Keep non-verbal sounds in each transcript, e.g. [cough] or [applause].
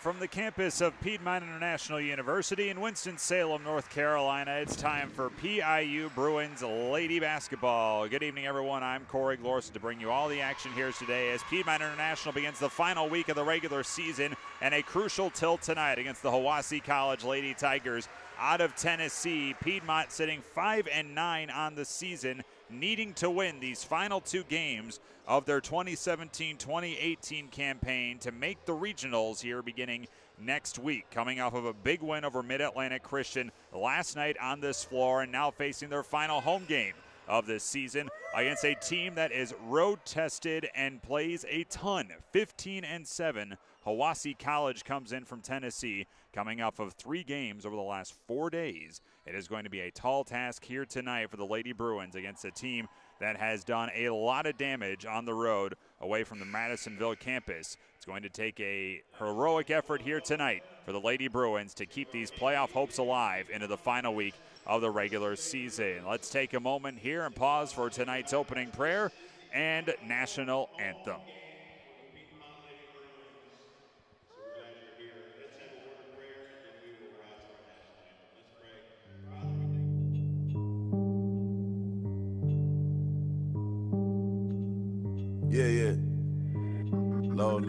from the campus of Piedmont International University in Winston-Salem, North Carolina. It's time for PIU Bruins Lady Basketball. Good evening, everyone. I'm Corey Glorson to bring you all the action here today as Piedmont International begins the final week of the regular season and a crucial tilt tonight against the Hiwassee College Lady Tigers out of Tennessee. Piedmont sitting 5 and 9 on the season needing to win these final two games of their 2017 2018 campaign to make the regionals here beginning next week. Coming off of a big win over Mid Atlantic Christian last night on this floor and now facing their final home game of this season against a team that is road tested and plays a ton 15 and 7 Hiwassee College comes in from Tennessee, coming off of three games over the last four days. It is going to be a tall task here tonight for the Lady Bruins against a team that has done a lot of damage on the road away from the Madisonville campus. It's going to take a heroic effort here tonight for the Lady Bruins to keep these playoff hopes alive into the final week of the regular season. Let's take a moment here and pause for tonight's opening prayer and national anthem.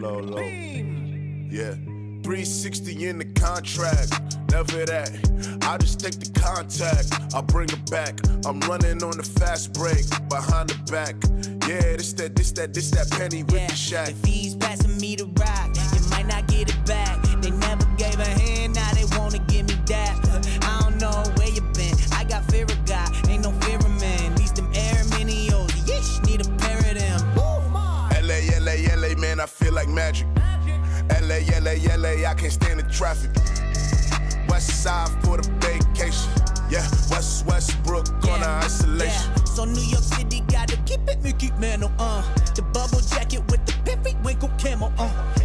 Low, low. Yeah. 360 in the contract, never that. I just take the contact, I bring it back. I'm running on the fast break, behind the back. Yeah, this that, this that, this that penny with Yeah, the shack. if he's passing me the rock, they might not get it back. Magic. LA, LA, LA, I can't stand the traffic. West side for the vacation. Yeah, West Westbrook on the isolation. Yeah, so New York City gotta keep it Mickey Mantle, uh. The bubble jacket with the periwinkle camo, uh.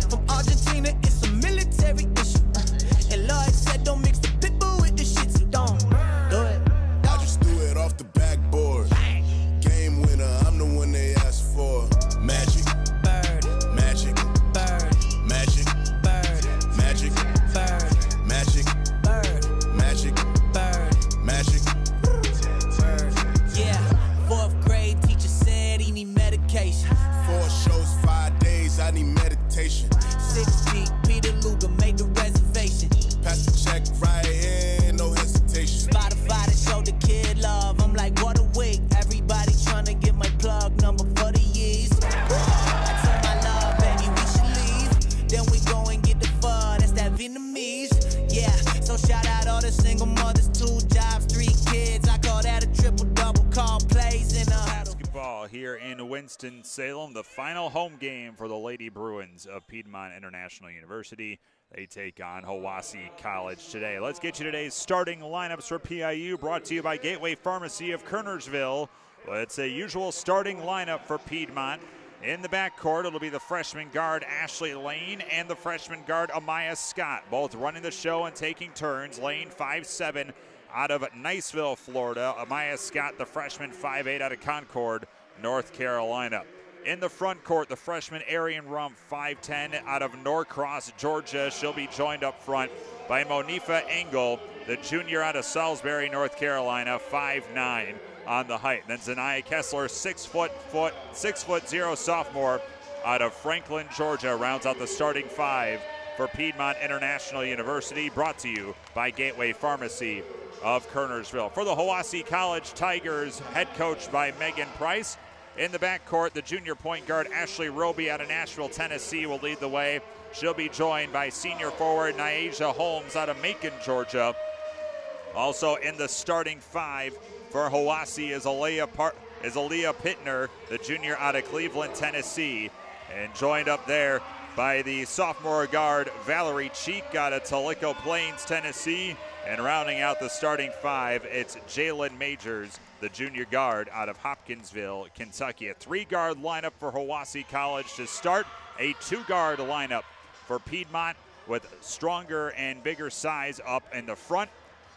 Winston-Salem, the final home game for the Lady Bruins of Piedmont International University. They take on Hiwassee College today. Let's get you today's starting lineups for PIU, brought to you by Gateway Pharmacy of Kernersville. Well, it's a usual starting lineup for Piedmont. In the backcourt, it'll be the freshman guard Ashley Lane and the freshman guard Amaya Scott, both running the show and taking turns. Lane 5'7 out of Niceville, Florida. Amaya Scott, the freshman 5'8 out of Concord, North Carolina. In the front court, the freshman Arian Rumpf, 5'10 out of Norcross, Georgia. She'll be joined up front by Monifa Engel, the junior out of Salisbury, North Carolina, 5'9 on the height. And Then Zanaya Kessler, six foot foot, six foot zero sophomore out of Franklin, Georgia, rounds out the starting five for Piedmont International University, brought to you by Gateway Pharmacy of Kernersville. For the Hiwassee College Tigers, head coached by Megan Price. In the backcourt, the junior point guard Ashley Roby out of Nashville, Tennessee will lead the way. She'll be joined by senior forward Niaja Holmes out of Macon, Georgia. Also in the starting five for Hiwassee is Aaliyah, Par- is Pittner, the junior out of Cleveland, Tennessee. And joined up there by the sophomore guard Valerie Cheek out of Tellico Plains, Tennessee. And rounding out the starting five, it's Jalen Majors, the junior guard out of Hopkinsville, Kentucky. A three guard lineup for Hiwassee College to start, a two guard lineup for Piedmont with stronger and bigger size up in the front.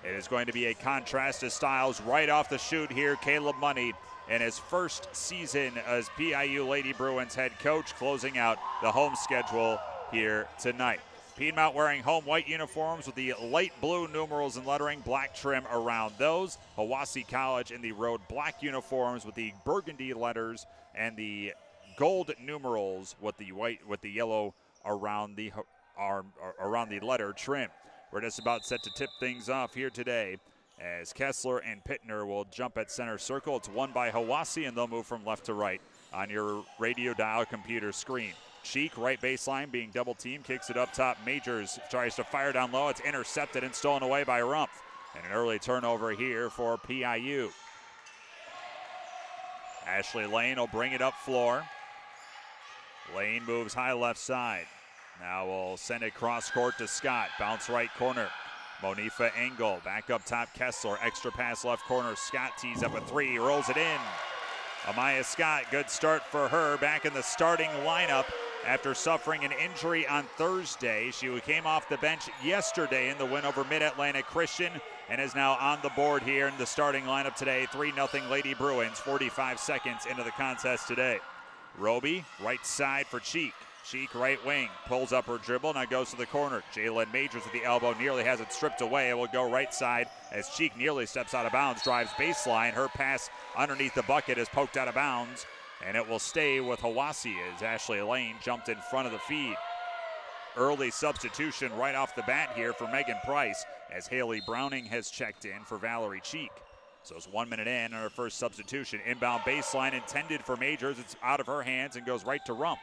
It is going to be a contrast to styles right off the shoot here. Caleb Money in his first season as PIU Lady Bruins head coach, closing out the home schedule here tonight. Piedmont wearing home white uniforms with the light blue numerals and lettering, black trim around those. Hiwassee College in the road black uniforms with the burgundy letters and the gold numerals with the white with the yellow around the arm around the letter trim. We're just about set to tip things off here today as Kessler and Pittner will jump at center circle. It's won by Hiwassee and they'll move from left to right on your radio dial computer screen. Cheek, right baseline, being double teamed, kicks it up top. Majors tries to fire down low. It's intercepted and stolen away by Rumpf. And an early turnover here for PIU. Ashley Lane will bring it up floor. Lane moves high left side. Now we'll send it cross court to Scott. Bounce right corner. Monifa Engel back up top. Kessler extra pass left corner. Scott tees up a three, rolls it in. Amaya Scott, good start for her back in the starting lineup after suffering an injury on Thursday. She came off the bench yesterday in the win over Mid Atlantic Christian and is now on the board here in the starting lineup today. 3 0 Lady Bruins, 45 seconds into the contest today. Roby, right side for Cheek. Cheek, right wing, pulls up her dribble, now goes to the corner. Jalen Majors with the elbow, nearly has it stripped away. It will go right side as Cheek nearly steps out of bounds, drives baseline. Her pass underneath the bucket is poked out of bounds and it will stay with Hiwassee as Ashley Lane jumped in front of the feed. Early substitution right off the bat here for Megan Price as Haley Browning has checked in for Valerie Cheek. So it's one minute in on her first substitution. Inbound baseline intended for Majors. It's out of her hands and goes right to Rumpf.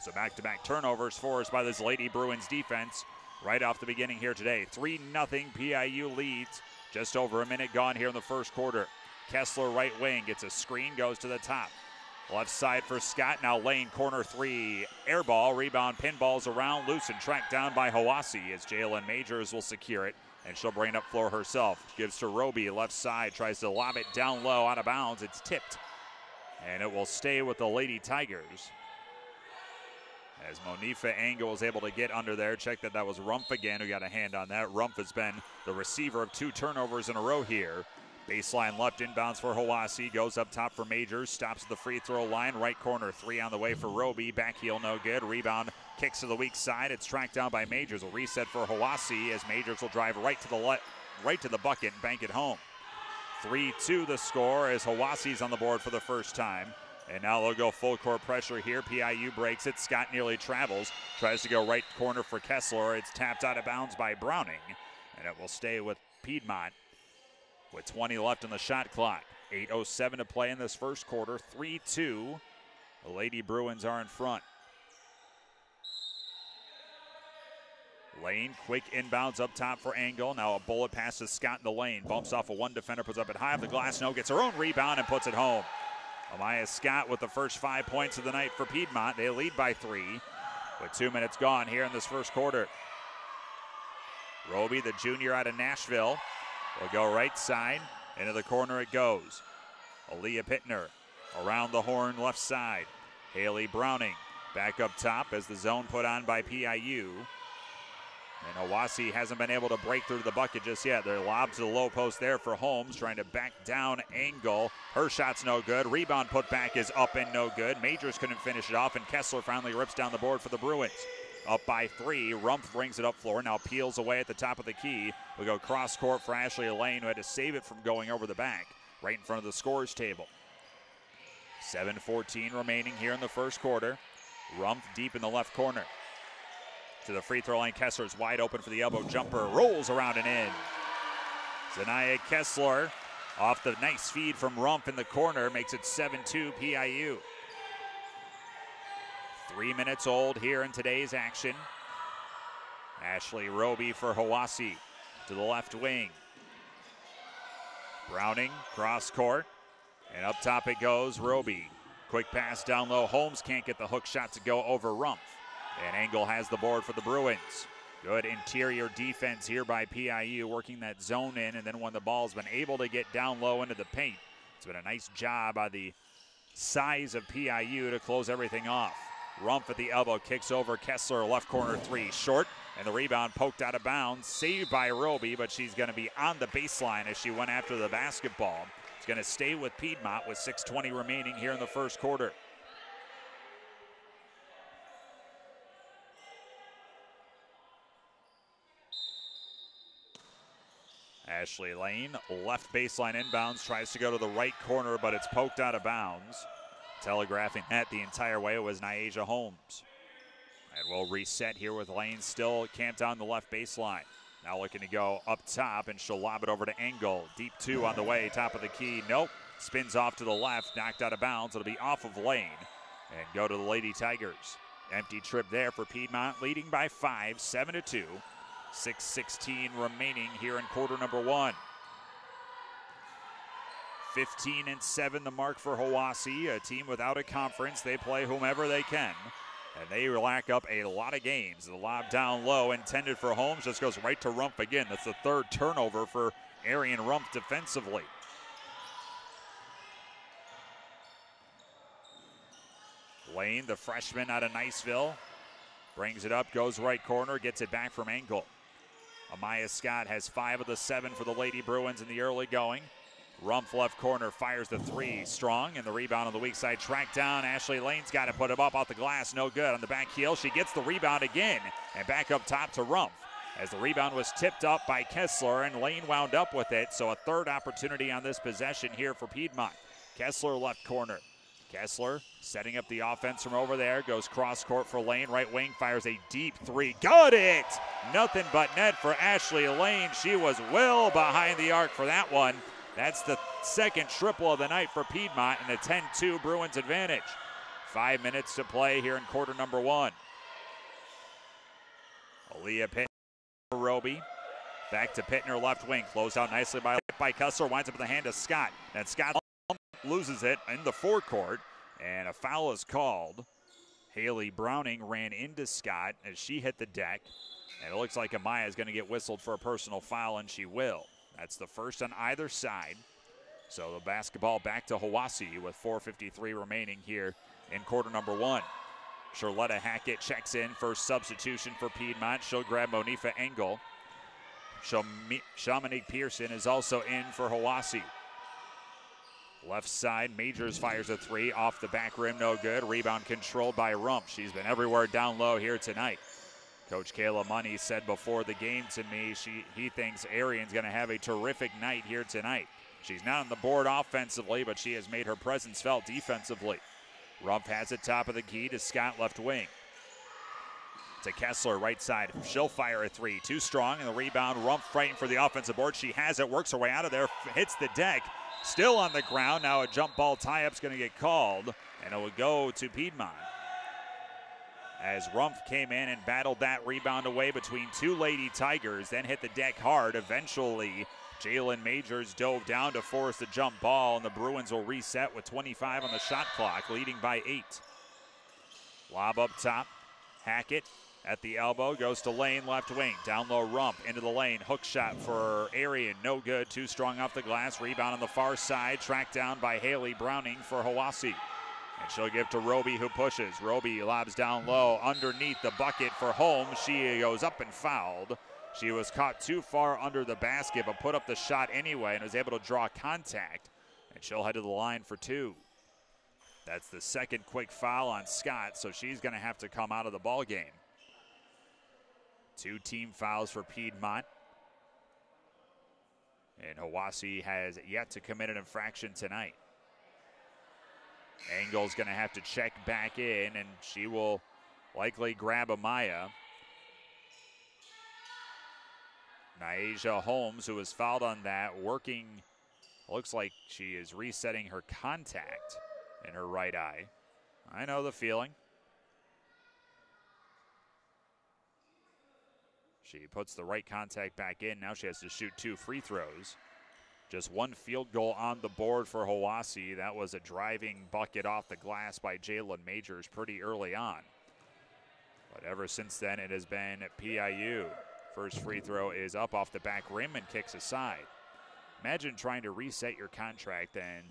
So back to back turnovers forced by this Lady Bruins defense right off the beginning here today. 3 0 PIU leads. Just over a minute gone here in the first quarter. Kessler, right wing, gets a screen, goes to the top. Left side for Scott. Now Lane, corner three. Air ball, rebound, pinballs around, loose and tracked down by Hiwassee as Jalen Majors will secure it. And she'll bring it up floor herself. Gives to Roby, left side, tries to lob it down low, out of bounds. It's tipped. And it will stay with the Lady Tigers. As Monifa Engel was able to get under there, check that that was Rumpf again who got a hand on that. Rumpf has been the receiver of two turnovers in a row here. Baseline left inbounds for Hiwassee. Goes up top for Majors. Stops at the free throw line. Right corner. Three on the way for Roby. Back heel no good. Rebound kicks to the weak side. It's tracked down by Majors. A reset for Hiwassee as Majors will drive right to the le- right to the bucket and bank it home. 3-2 the score as Hiwassee's on the board for the first time. And now they'll go full court pressure here. PIU breaks it. Scott nearly travels. Tries to go right corner for Kessler. It's tapped out of bounds by Browning. And it will stay with Piedmont with 20 left in the shot clock. 8.07 to play in this first quarter. 3 2. The Lady Bruins are in front. Lane, quick inbounds up top for Engel. Now a bullet passes Scott in the lane. Bumps off a one defender, puts up it high off the glass. No, gets her own rebound and puts it home. Amaya Scott with the first five points of the night for Piedmont. They lead by three with two minutes gone here in this first quarter. Roby, the junior out of Nashville, will go right side. Into the corner it goes. Aaliyah Pittner around the horn left side. Haley Browning back up top as the zone put on by PIU. And Hiwassee hasn't been able to break through the bucket just yet. They're lobbed to the low post there for Holmes, trying to back down Engel. Her shot's no good. Rebound put back is up and no good. Majors couldn't finish it off, and Kessler finally rips down the board for the Bruins. Up by three. Rumpf brings it up floor. Now peels away at the top of the key. We go cross court for Ashley Lane, who had to save it from going over the back, right in front of the scores table. 7.14 remaining here in the first quarter. Rumpf deep in the left corner to the free throw line. Kessler's wide open for the elbow jumper. Rolls around and in. Zanaya Kessler off the nice feed from Rumpf in the corner makes it 7 2 PIU. Three minutes old here in today's action. Ashley Roby for Hiwassee to the left wing. Browning cross court. And up top it goes. Roby. Quick pass down low. Holmes can't get the hook shot to go over Rumpf. And Engel has the board for the Bruins. Good interior defense here by PIU, working that zone in, and then when the ball's been able to get down low into the paint, it's been a nice job by the size of PIU to close everything off. Rumpf at the elbow kicks over Kessler, left corner three, short, and the rebound poked out of bounds, saved by Roby, but she's going to be on the baseline as she went after the basketball. It's going to stay with Piedmont with 6.20 remaining here in the first quarter. Ashley Lane, left baseline inbounds, tries to go to the right corner, but it's poked out of bounds. Telegraphing that the entire way was Niaja Holmes. And we'll reset here with Lane still camped on the left baseline. Now looking to go up top, and she'll lob it over to Engel. Deep two on the way, top of the key. Nope. Spins off to the left, knocked out of bounds. It'll be off of Lane and go to the Lady Tigers. Empty trip there for Piedmont, leading by five, seven to two. 6:16 remaining here in quarter number one. 15 and 7 the mark for Hiwassee, a team without a conference. They play whomever they can. And they rack up a lot of games. The lob down low, intended for Holmes, just goes right to Rumpf again. That's the third turnover for Arian Rumpf defensively. Lane, the freshman out of Niceville, brings it up, goes right corner, gets it back from Engel. Amaya Scott has five of the seven for the Lady Bruins in the early going. Rumpf left corner fires the three strong, and the rebound on the weak side tracked down. Ashley Lane's got to put it up off the glass, no good. On the back heel, she gets the rebound again, and back up top to Rumpf. As the rebound was tipped up by Kessler, and Lane wound up with it. So a third opportunity on this possession here for Piedmont. Kessler left corner. Kessler setting up the offense from over there. Goes cross court for Lane. Right wing fires a deep three. Got it! Nothing but net for Ashley Lane. She was well behind the arc for that one. That's the second triple of the night for Piedmont and a 10 2 Bruins advantage. Five minutes to play here in quarter number one. Aaliyah Pittner Roby. Back to Pittner, left wing. Closed out nicely by, by Kessler. Winds up in the hand of Scott. And Scott loses it in the forecourt, and a foul is called. Haley Browning ran into Scott as she hit the deck, and it looks like Amaya is going to get whistled for a personal foul, and she will. That's the first on either side. So the basketball back to Hiwassee with 4.53 remaining here in quarter number one. Charlotta Hackett checks in for substitution for Piedmont. She'll grab Monifa Engel. Shamanique Pearson is also in for Hiwassee. Left side, Majors fires a three off the back rim, no good. Rebound controlled by Rumpf. She's been everywhere down low here tonight. Coach Kayla Money said before the game to me, she he thinks Arian's going to have a terrific night here tonight. She's not on the board offensively, but she has made her presence felt defensively. Rumpf has it top of the key to Scott left wing. To Kessler, right side. She'll fire a three. Too strong, and the rebound. Rumpf fighting for the offensive board. She has it, works her way out of there, hits the deck, Still on the ground. Now a jump ball tie up's going to get called, and it will go to Piedmont. As Rumpf came in and battled that rebound away between two Lady Tigers, then hit the deck hard. Eventually, Jalen Majors dove down to force the jump ball, and the Bruins will reset with 25 on the shot clock, leading by eight. Lob up top. Hackett at the elbow, goes to Lane, left wing. Down low, Rumpf, into the lane. Hook shot for Arian, no good. Too strong off the glass. Rebound on the far side, tracked down by Haley Browning for Hiwassee. And she'll give to Roby, who pushes. Roby lobs down low underneath the bucket for Holmes. She goes up and fouled. She was caught too far under the basket, but put up the shot anyway and was able to draw contact. And she'll head to the line for two. That's the second quick foul on Scott, so she's going to have to come out of the ball game. Two team fouls for Piedmont. And Hiwassee has yet to commit an infraction tonight. Engel's going to have to check back in, and she will likely grab Amaya. Nyasia Holmes, who was fouled on that, working, looks like she is resetting her contact in her right eye. I know the feeling. She puts the right contact back in. Now she has to shoot two free throws. Just one field goal on the board for Hiwassee. That was a driving bucket off the glass by Jalen Majors pretty early on. But ever since then, it has been PIU. First free throw is up off the back rim and kicks aside. Imagine trying to reset your contract and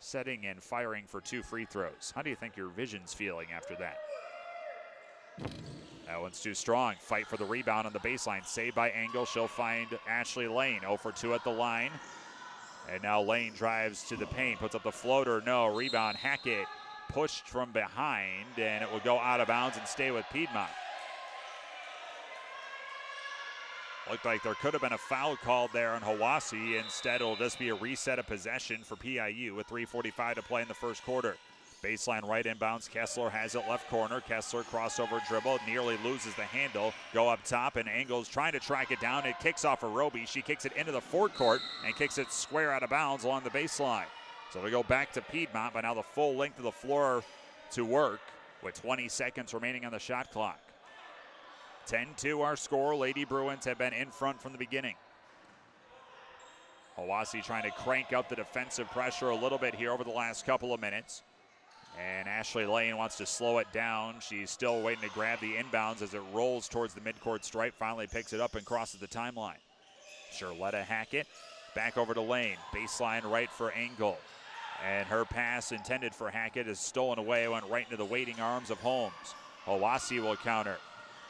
setting and firing for two free throws. How do you think your vision's feeling after that? That one's too strong. Fight for the rebound on the baseline. Saved by Engel. She'll find Ashley Lane. 0 for 2 at the line. And now Lane drives to the paint. Puts up the floater. No. Rebound. Hackett pushed from behind. And it will go out of bounds and stay with Piedmont. Looked like there could have been a foul called there on Hiwassee. Instead, it'll just be a reset of possession for PIU with 3.45 to play in the first quarter. Baseline right inbounds. Kessler has it left corner. Kessler crossover dribble, nearly loses the handle. Go up top, and Engel's trying to track it down. It kicks off of Roby. She kicks it into the forecourt and kicks it square out of bounds along the baseline. So we go back to Piedmont, but now the full length of the floor to work with 20 seconds remaining on the shot clock. 10 2 our score. Lady Bruins have been in front from the beginning. Hiwassee trying to crank up the defensive pressure a little bit here over the last couple of minutes. And Ashley Lane wants to slow it down. She's still waiting to grab the inbounds as it rolls towards the midcourt stripe. Finally picks it up and crosses the timeline. Charlotta Hackett back over to Lane. Baseline right for Engel. And her pass intended for Hackett is stolen away, went right into the waiting arms of Holmes. Hiwassee will counter.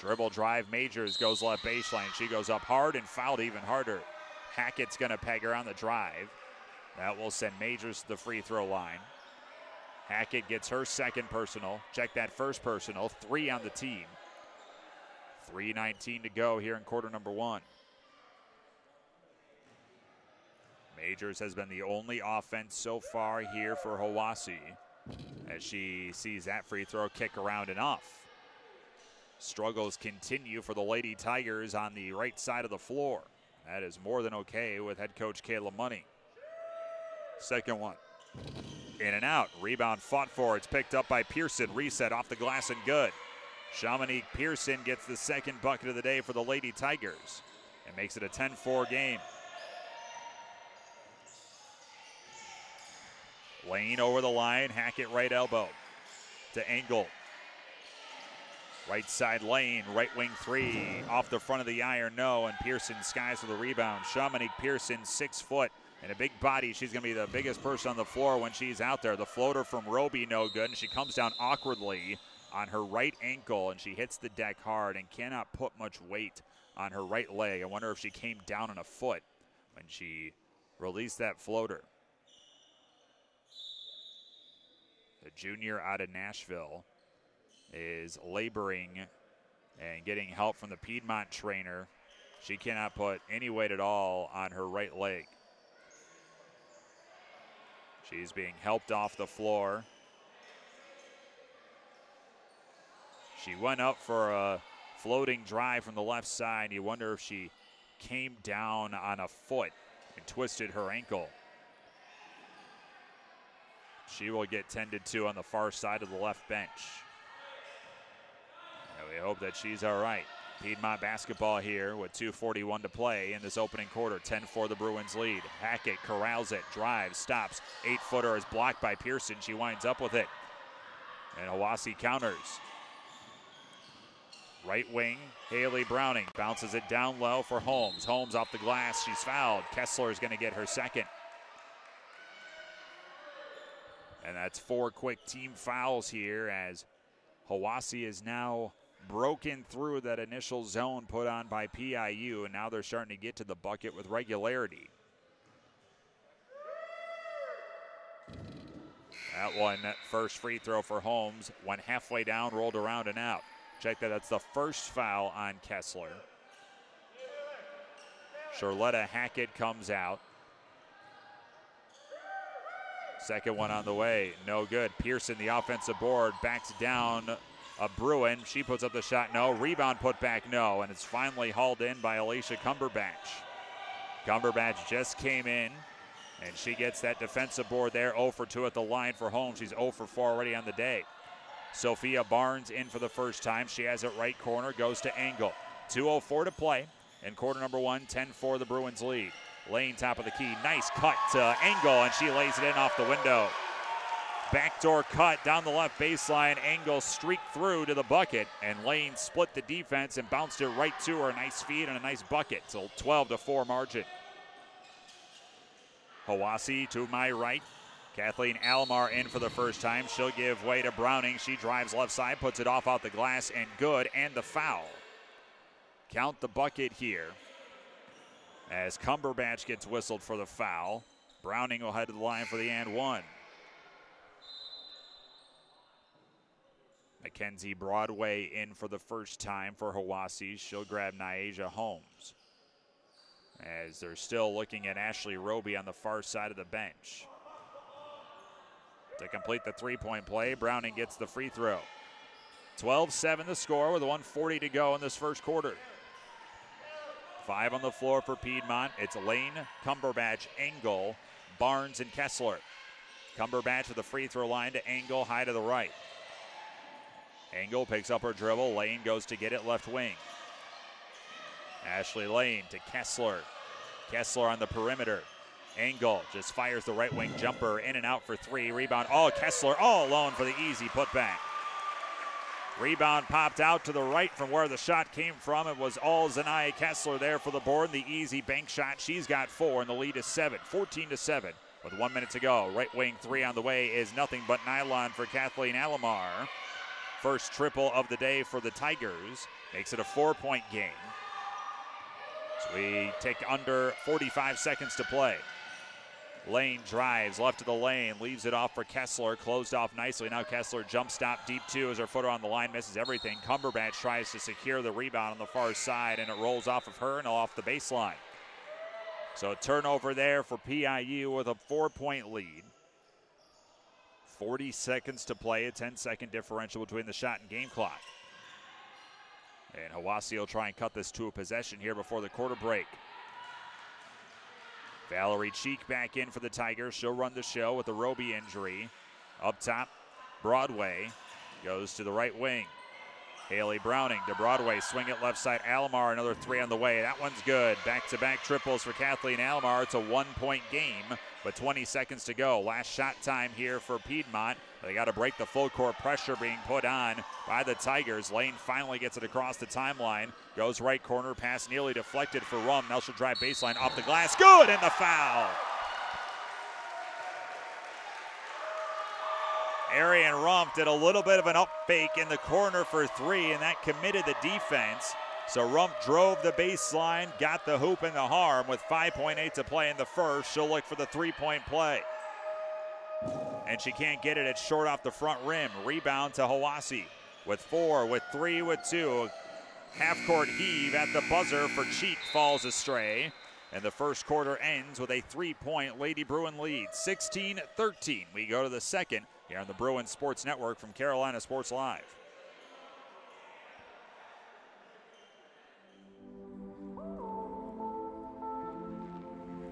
Dribble drive Majors goes left baseline. She goes up hard and fouled even harder. Hackett's going to peg her on the drive. That will send Majors to the free throw line. Hackett gets her second personal. Check that first personal. Three on the team. 3.19 to go here in quarter number one. Majors has been the only offense so far here for Hiwassee as she sees that free throw kick around and off. Struggles continue for the Lady Tigers on the right side of the floor. That is more than okay with head coach Kayla Money. Second one. In and out. Rebound fought for. It's picked up by Pearson. Reset off the glass and good. Shamanique Pearson gets the second bucket of the day for the Lady Tigers and makes it a 10 4 game. Lane over the line. Hackett right elbow to Engel. Right side lane, right wing three, off the front of the iron, no, and Pearson skies for the rebound. Shamanique Pearson, six foot and a big body. She's going to be the biggest person on the floor when she's out there. The floater from Roby, no good, and she comes down awkwardly on her right ankle, and she hits the deck hard and cannot put much weight on her right leg. I wonder if she came down on a foot when she released that floater. The junior out of Nashville is laboring and getting help from the Piedmont trainer. She cannot put any weight at all on her right leg. She's being helped off the floor. She went up for a floating drive from the left side. You wonder if she came down on a foot and twisted her ankle. She will get tended to on the far side of the left bench. And we hope that she's all right. Piedmont basketball here with 2.41 to play in this opening quarter. 10 for the Bruins lead. Hackett corrals it, drives, stops. Eight footer is blocked by Pearson. She winds up with it. And Hiwassee counters. Right wing, Haley Browning bounces it down low for Holmes. Holmes off the glass. She's fouled. Kessler is going to get her second. And that's four quick team fouls here as Hiwassee is now broken through that initial zone put on by PIU, and now they're starting to get to the bucket with regularity. That one, first free throw for Holmes, went halfway down, rolled around and out. Check that, that's the first foul on Kessler. Charlotta Hackett comes out. Second one on the way, no good. Pearson, the offensive board, backs down a Bruin. She puts up the shot, no. Rebound put back, no. And it's finally hauled in by Alicia Cumberbatch. Cumberbatch just came in, and she gets that defensive board there. 0 for 2 at the line for home. She's 0 for 4 already on the day. Sophia Barnes in for the first time. She has it right corner, goes to Engel. 2.04 to play in quarter number one, 10 for the Bruins lead. Lane top of the key. Nice cut to Engel, and she lays it in off the window. Backdoor cut down the left baseline. Engel streaked through to the bucket, and Lane split the defense and bounced it right to her. Nice feed and a nice bucket. So 12 to 4 margin. Hiwassee to my right. Kathleen Alomar in for the first time. She'll give way to Browning. She drives left side, puts it off out the glass, and good. And the foul. Count the bucket here. As Cumberbatch gets whistled for the foul. Browning will head to the line for the and one. Mackenzie Broadway in for the first time for Hiwassee. She'll grab Niaja Holmes. as they're still looking at Ashley Roby on the far side of the bench. To complete the three point play, Browning gets the free throw. 12 7 the score with 140 to go in this first quarter. Five on the floor for Piedmont. It's Lane, Cumberbatch, Engel, Barnes, and Kessler. Cumberbatch with the free throw line to Engel, high to the right. Engel picks up her dribble. Lane goes to get it left wing. Ashley Lane to Kessler. Kessler on the perimeter. Engel just fires the right wing jumper in and out for three. Rebound. Oh, Kessler all alone for the easy putback. Rebound popped out to the right from where the shot came from. It was all Zanaya Kessler there for the board. The easy bank shot. She's got four, and the lead is seven. 14 to 7 with one minute to go. Right wing three on the way is nothing but nylon for Kathleen Alomar. First triple of the day for the Tigers. Makes it a four point game. So we take under 45 seconds to play. Lane drives left of the lane, leaves it off for Kessler, closed off nicely. Now Kessler jump stop deep two as her footer on the line misses everything. Cumberbatch tries to secure the rebound on the far side, and it rolls off of her and off the baseline. So a turnover there for PIU with a four-point lead. 40 seconds to play, a 10-second differential between the shot and game clock. And Hiwassee will try and cut this to a possession here before the quarter break. Valerie Cheek back in for the Tigers. She'll run the show with the Roby injury. Up top, Broadway goes to the right wing. Haley Browning to Broadway, swing it left side. Alomar, another three on the way. That one's good. Back to back triples for Kathleen Alomar. It's a one point game, but 20 seconds to go. Last shot time here for Piedmont. They got to break the full court pressure being put on by the Tigers. Lane finally gets it across the timeline. Goes right corner, pass nearly deflected for Rum. Now she'll drive baseline off the glass. Good, and the foul. Arian Rumpf did a little bit of an up fake in the corner for three, and that committed the defense. So Rumpf drove the baseline, got the hoop and the harm with 5.8 to play in the first. She'll look for the three point play. And she can't get it. It's short off the front rim. Rebound to Hiwassee with four, with three, with two. Half court heave at the buzzer for Cheek falls astray. And the first quarter ends with a three point Lady Bruin lead, 16 13. We go to the second here on the Bruin Sports Network from Carolina Sports Live.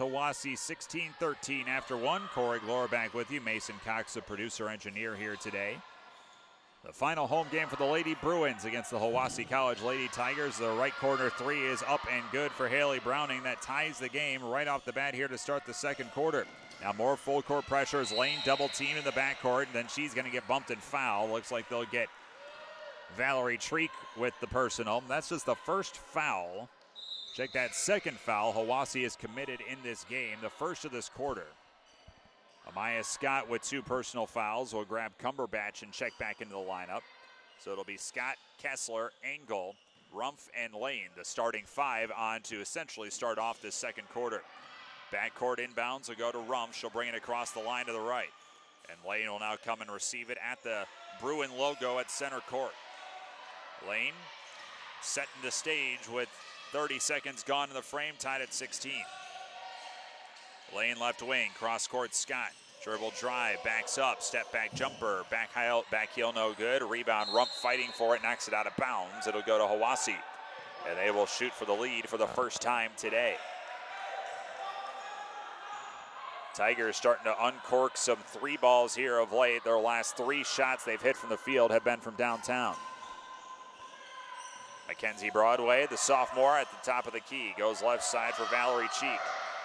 Leads Hiwassee 16 13 after one. Corey Glora back with you. Mason Cox, the producer engineer, here today. The final home game for the Lady Bruins against the Hiwassee College Lady Tigers. The right corner three is up and good for Haley Browning. That ties the game right off the bat here to start the second quarter. Now more full court pressure as Lane double team in the backcourt, and then she's going to get bumped and foul. Looks like they'll get Valerie Cheek with the personal. That's just the first foul. Check that second foul Hiwassee is committed in this game, the first of this quarter. Amaya Scott with two personal fouls will grab Cumberbatch and check back into the lineup. So it'll be Scott, Kessler, Engel, Rumpf, and Lane, the starting five, on to essentially start off this second quarter. Backcourt inbounds will go to Rumpf. She'll bring it across the line to the right. And Lane will now come and receive it at the Bruin logo at center court. Lane setting the stage with 30 seconds gone in the frame, tied at 16. Lane left wing, cross court Scott. Dribble drive, backs up, step back jumper, back heel, back heel no good. Rebound, Rumpf fighting for it, knocks it out of bounds. It'll go to Hiwassee. and they will shoot for the lead for the first time today. Tigers starting to uncork some three balls here of late. Their last three shots they've hit from the field have been from downtown. Mackenzie Broadway, the sophomore at the top of the key, goes left side for Valerie Cheek.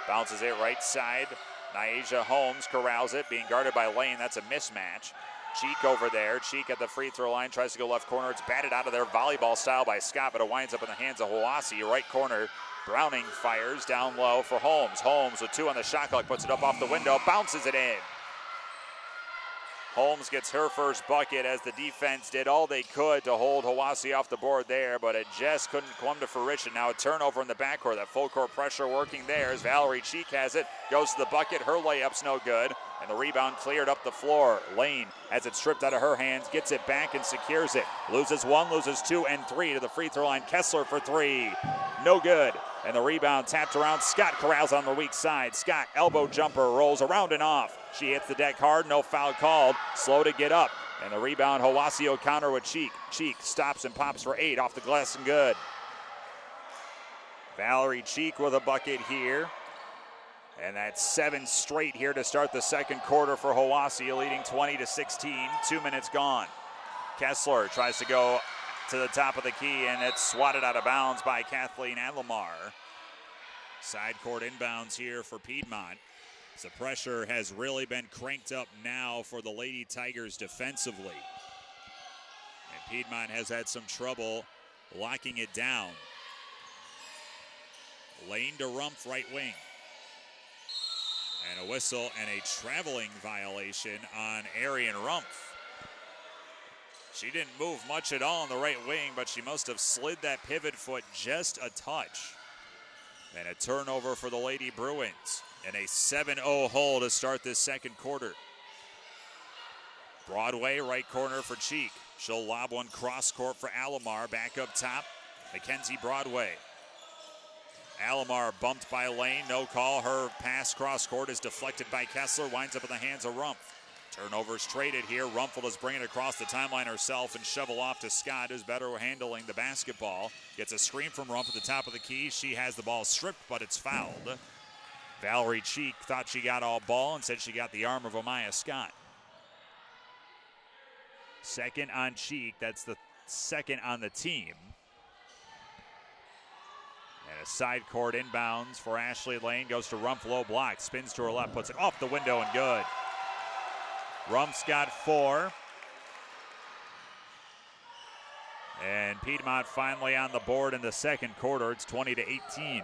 Bounces it right side. Niaja Holmes corrals it, being guarded by Lane. That's a mismatch. Cheek over there. Cheek at the free throw line tries to go left corner. It's batted out of there volleyball style by Scott, but it winds up in the hands of Hiwassee. Right corner. Browning fires down low for Holmes. Holmes with two on the shot clock puts it up off the window, bounces it in. Holmes gets her first bucket as the defense did all they could to hold Hiwassee off the board there, but it just couldn't come to fruition. Now a turnover in the backcourt. That full court pressure working there as Valerie Cheek has it. Goes to the bucket. Her layup's no good. And the rebound cleared up the floor. Lane has it stripped out of her hands, gets it back and secures it. Loses one, loses two, and three to the free throw line. Kessler for three. No good. And the rebound tapped around. Scott corrals on the weak side. Scott, elbow jumper, rolls around and off. She hits the deck hard, no foul called. Slow to get up. And the rebound, Hiwassee counter with Cheek. Cheek stops and pops for eight off the glass and good. Valerie Cheek with a bucket here. And that's seven straight here to start the second quarter for Hiwassee, leading 20 to 16. Two minutes gone. Kessler tries to go to the top of the key, and it's swatted out of bounds by Kathleen Alomar. Side court inbounds here for Piedmont. The pressure has really been cranked up now for the Lady Tigers defensively. And Piedmont has had some trouble locking it down. Lane to Rumpf, right wing. And a whistle and a traveling violation on Arian Rumpf. She didn't move much at all on the right wing, but she must have slid that pivot foot just a touch. And a turnover for the Lady Bruins. And a 7 0 hole to start this second quarter. Broadway, right corner for Cheek. She'll lob one cross court for Alomar. Back up top, Mackenzie Broadway. Alomar bumped by Lane, no call. Her pass cross court is deflected by Kessler, winds up in the hands of Rumpf. Turnovers traded here. Rumpf is bringing it across the timeline herself and shovel off to Scott, who's better handling the basketball. Gets a screen from Rumpf at the top of the key. She has the ball stripped, but it's fouled. Valerie Cheek thought she got all ball and said she got the arm of Amaya Scott. Second on Cheek. That's the second on the team. And a side court inbounds for Ashley Lane. Goes to Rumpf, low block. Spins to her left, puts it off the window and good. Rumpf's got four. And Piedmont finally on the board in the second quarter. It's 20 to 18.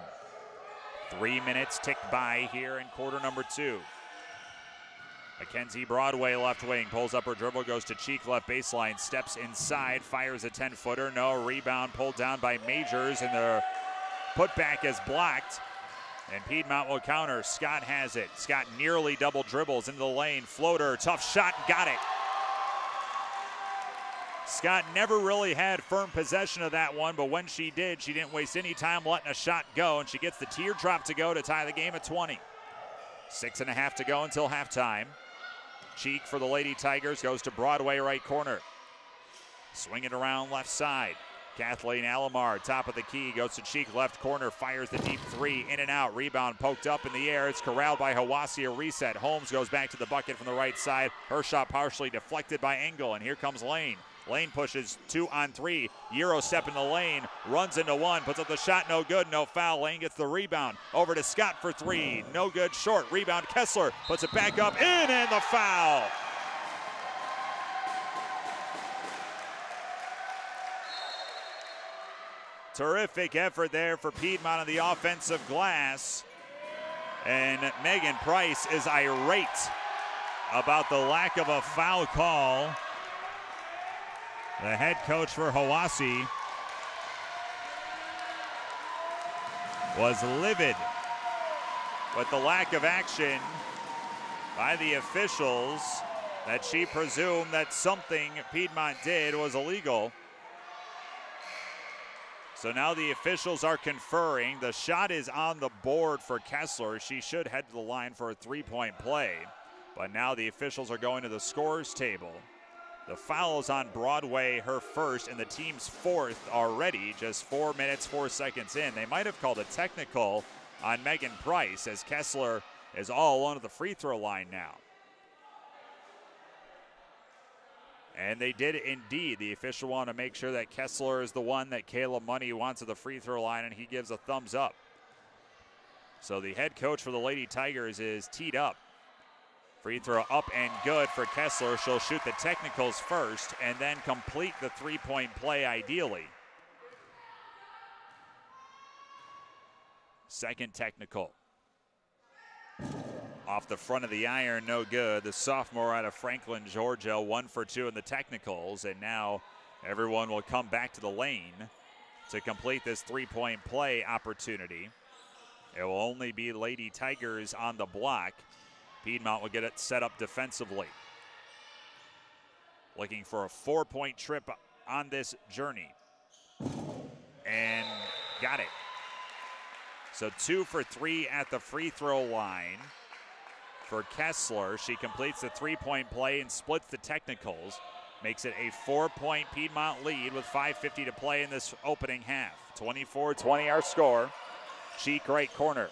Three minutes ticked by here in quarter number two. Mackenzie Broadway left wing pulls up her dribble, goes to Cheek left baseline, steps inside, fires a 10 footer. No rebound pulled down by Majors, and the putback is blocked. And Piedmont will counter. Scott has it. Scott nearly double dribbles into the lane. Floater, tough shot, got it. Scott never really had firm possession of that one, but when she did, she didn't waste any time letting a shot go, and she gets the teardrop to go to tie the game at 20. Six and a half to go until halftime. Cheek for the Lady Tigers goes to Broadway right corner. Swing it around left side. Kathleen Alomar, top of the key, goes to Cheek, left corner, fires the deep three, in and out, rebound poked up in the air. It's corralled by Hiwassee, a reset. Holmes goes back to the bucket from the right side. Her shot partially deflected by Engel, and here comes Lane. Lane pushes two on three. Euro step in the lane, runs into one, puts up the shot, no good, no foul. Lane gets the rebound. Over to Scott for three, no good, short. Rebound, Kessler puts it back up, in, and the foul. Terrific effort there for Piedmont on the offensive glass. And Megan Price is irate about the lack of a foul call. The head coach for Hiwassee was livid with the lack of action by the officials that she presumed that something Piedmont did was illegal. So now the officials are conferring. The shot is on the board for Kessler. She should head to the line for a three point play. But now the officials are going to the scores table. The foul is on Broadway, her first, and the team's fourth already, just four minutes, four seconds in. They might have called a technical on Megan Price as Kessler is all alone at the free throw line now. And they did indeed. The official wanted to make sure that Kessler is the one that Caleb Money wants at the free throw line, and he gives a thumbs up. So the head coach for the Lady Tigers is teed up. Free throw up and good for Kessler. She'll shoot the technicals first and then complete the three point play ideally. Second technical. Off the front of the iron, no good. The sophomore out of Franklin, Georgia, one for two in the technicals, and now everyone will come back to the lane to complete this three point play opportunity. It will only be Lady Tigers on the block. Piedmont will get it set up defensively. Looking for a four point trip on this journey. And got it. So two for three at the free throw line for Kessler. She completes the three point play and splits the technicals. Makes it a four point Piedmont lead with 5.50 to play in this opening half. 24 20 our score. Cheek right corner.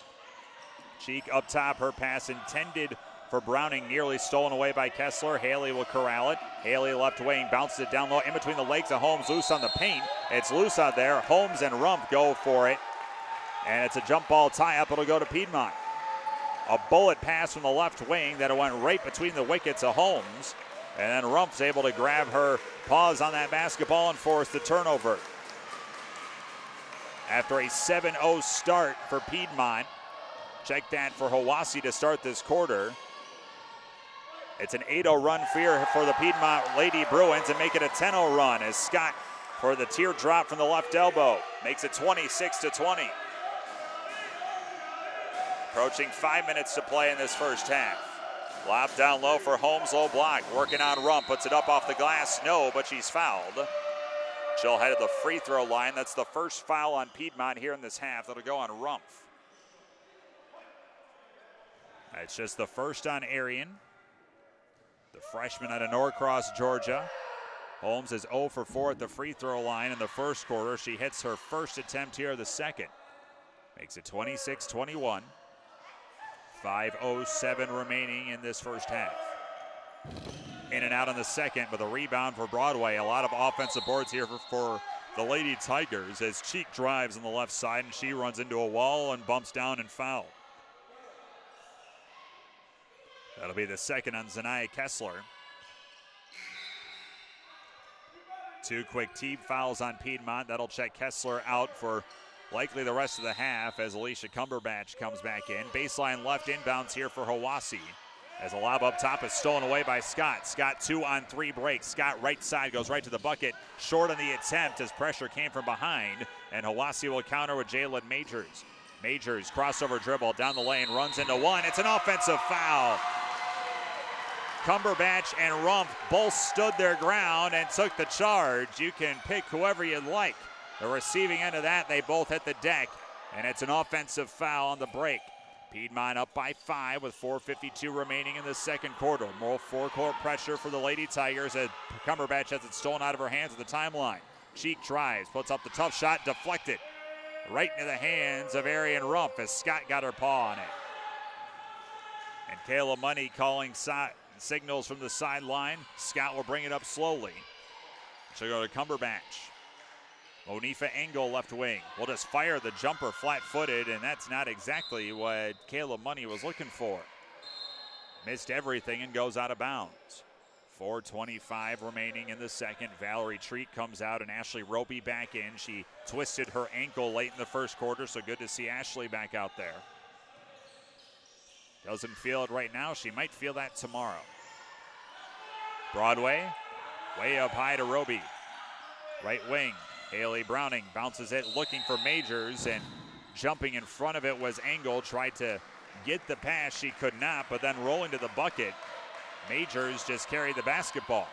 Cheek up top. Her pass intended for Browning, nearly stolen away by Kessler. Haley will corral it. Haley left wing bounces it down low in between the legs of Holmes. Loose on the paint. It's loose out there. Holmes and Rumpf go for it. And it's a jump ball tie up. It'll go to Piedmont. A bullet pass from the left wing that went right between the wickets of Holmes. And then Rumpf's able to grab her paws on that basketball and force the turnover. After a 7 0 start for Piedmont, check that for Hiwassee to start this quarter. It's an 8 0 run fear for the Piedmont Lady Bruins and make it a 10 0 run as Scott for the teardrop from the left elbow makes it 26 to 20. Approaching five minutes to play in this first half. Lob down low for Holmes, low block. Working on Rumpf, puts it up off the glass. No, but she's fouled. She'll head to the free throw line. That's the first foul on Piedmont here in this half. That'll go on Rumpf. It's just the first on Arian, the freshman out of Norcross, Georgia. Holmes is 0 for 4 at the free throw line in the first quarter. She hits her first attempt here, the second. Makes it 26 21. 5.07 remaining in this first half. In and out on the second, but the rebound for Broadway. A lot of offensive boards here for, for the Lady Tigers as Cheek drives on the left side and she runs into a wall and bumps down and foul. That'll be the second on Zanaya Kessler. Two quick team fouls on Piedmont. That'll check Kessler out for likely the rest of the half as Alicia Cumberbatch comes back in. Baseline left inbounds here for Hiwassee. As a lob up top is stolen away by Scott. Scott two on three breaks. Scott right side goes right to the bucket. Short on the attempt as pressure came from behind. And Hiwassee will counter with Jalen Majors. Majors crossover dribble down the lane, runs into one. It's an offensive foul. Cumberbatch and Rumpf both stood their ground and took the charge. You can pick whoever you'd like. The receiving end of that, they both hit the deck, and it's an offensive foul on the break. Piedmont up by five with 4.52 remaining in the second quarter. More four-court pressure for the Lady Tigers as Cumberbatch has it stolen out of her hands at the timeline. Cheek drives, puts up the tough shot, deflected. Right into the hands of Arian Rumpf as Scott got her paw on it. And Caleb Money calling si- signals from the sideline. Scott will bring it up slowly. She'll go to Cumberbatch. Monifa Engel left wing will just fire the jumper flat footed, and that's not exactly what Caleb Money was looking for. Missed everything and goes out of bounds. 4.25 remaining in the second. Valerie Treat comes out and Ashley Roby back in. She twisted her ankle late in the first quarter, so good to see Ashley back out there. Doesn't feel it right now. She might feel that tomorrow. Broadway, way up high to Roby. Right wing, Haley Browning bounces it looking for Majors and jumping in front of it was Engel. Tried to get the pass, she could not, but then rolling to the bucket. Majors just carried the basketball.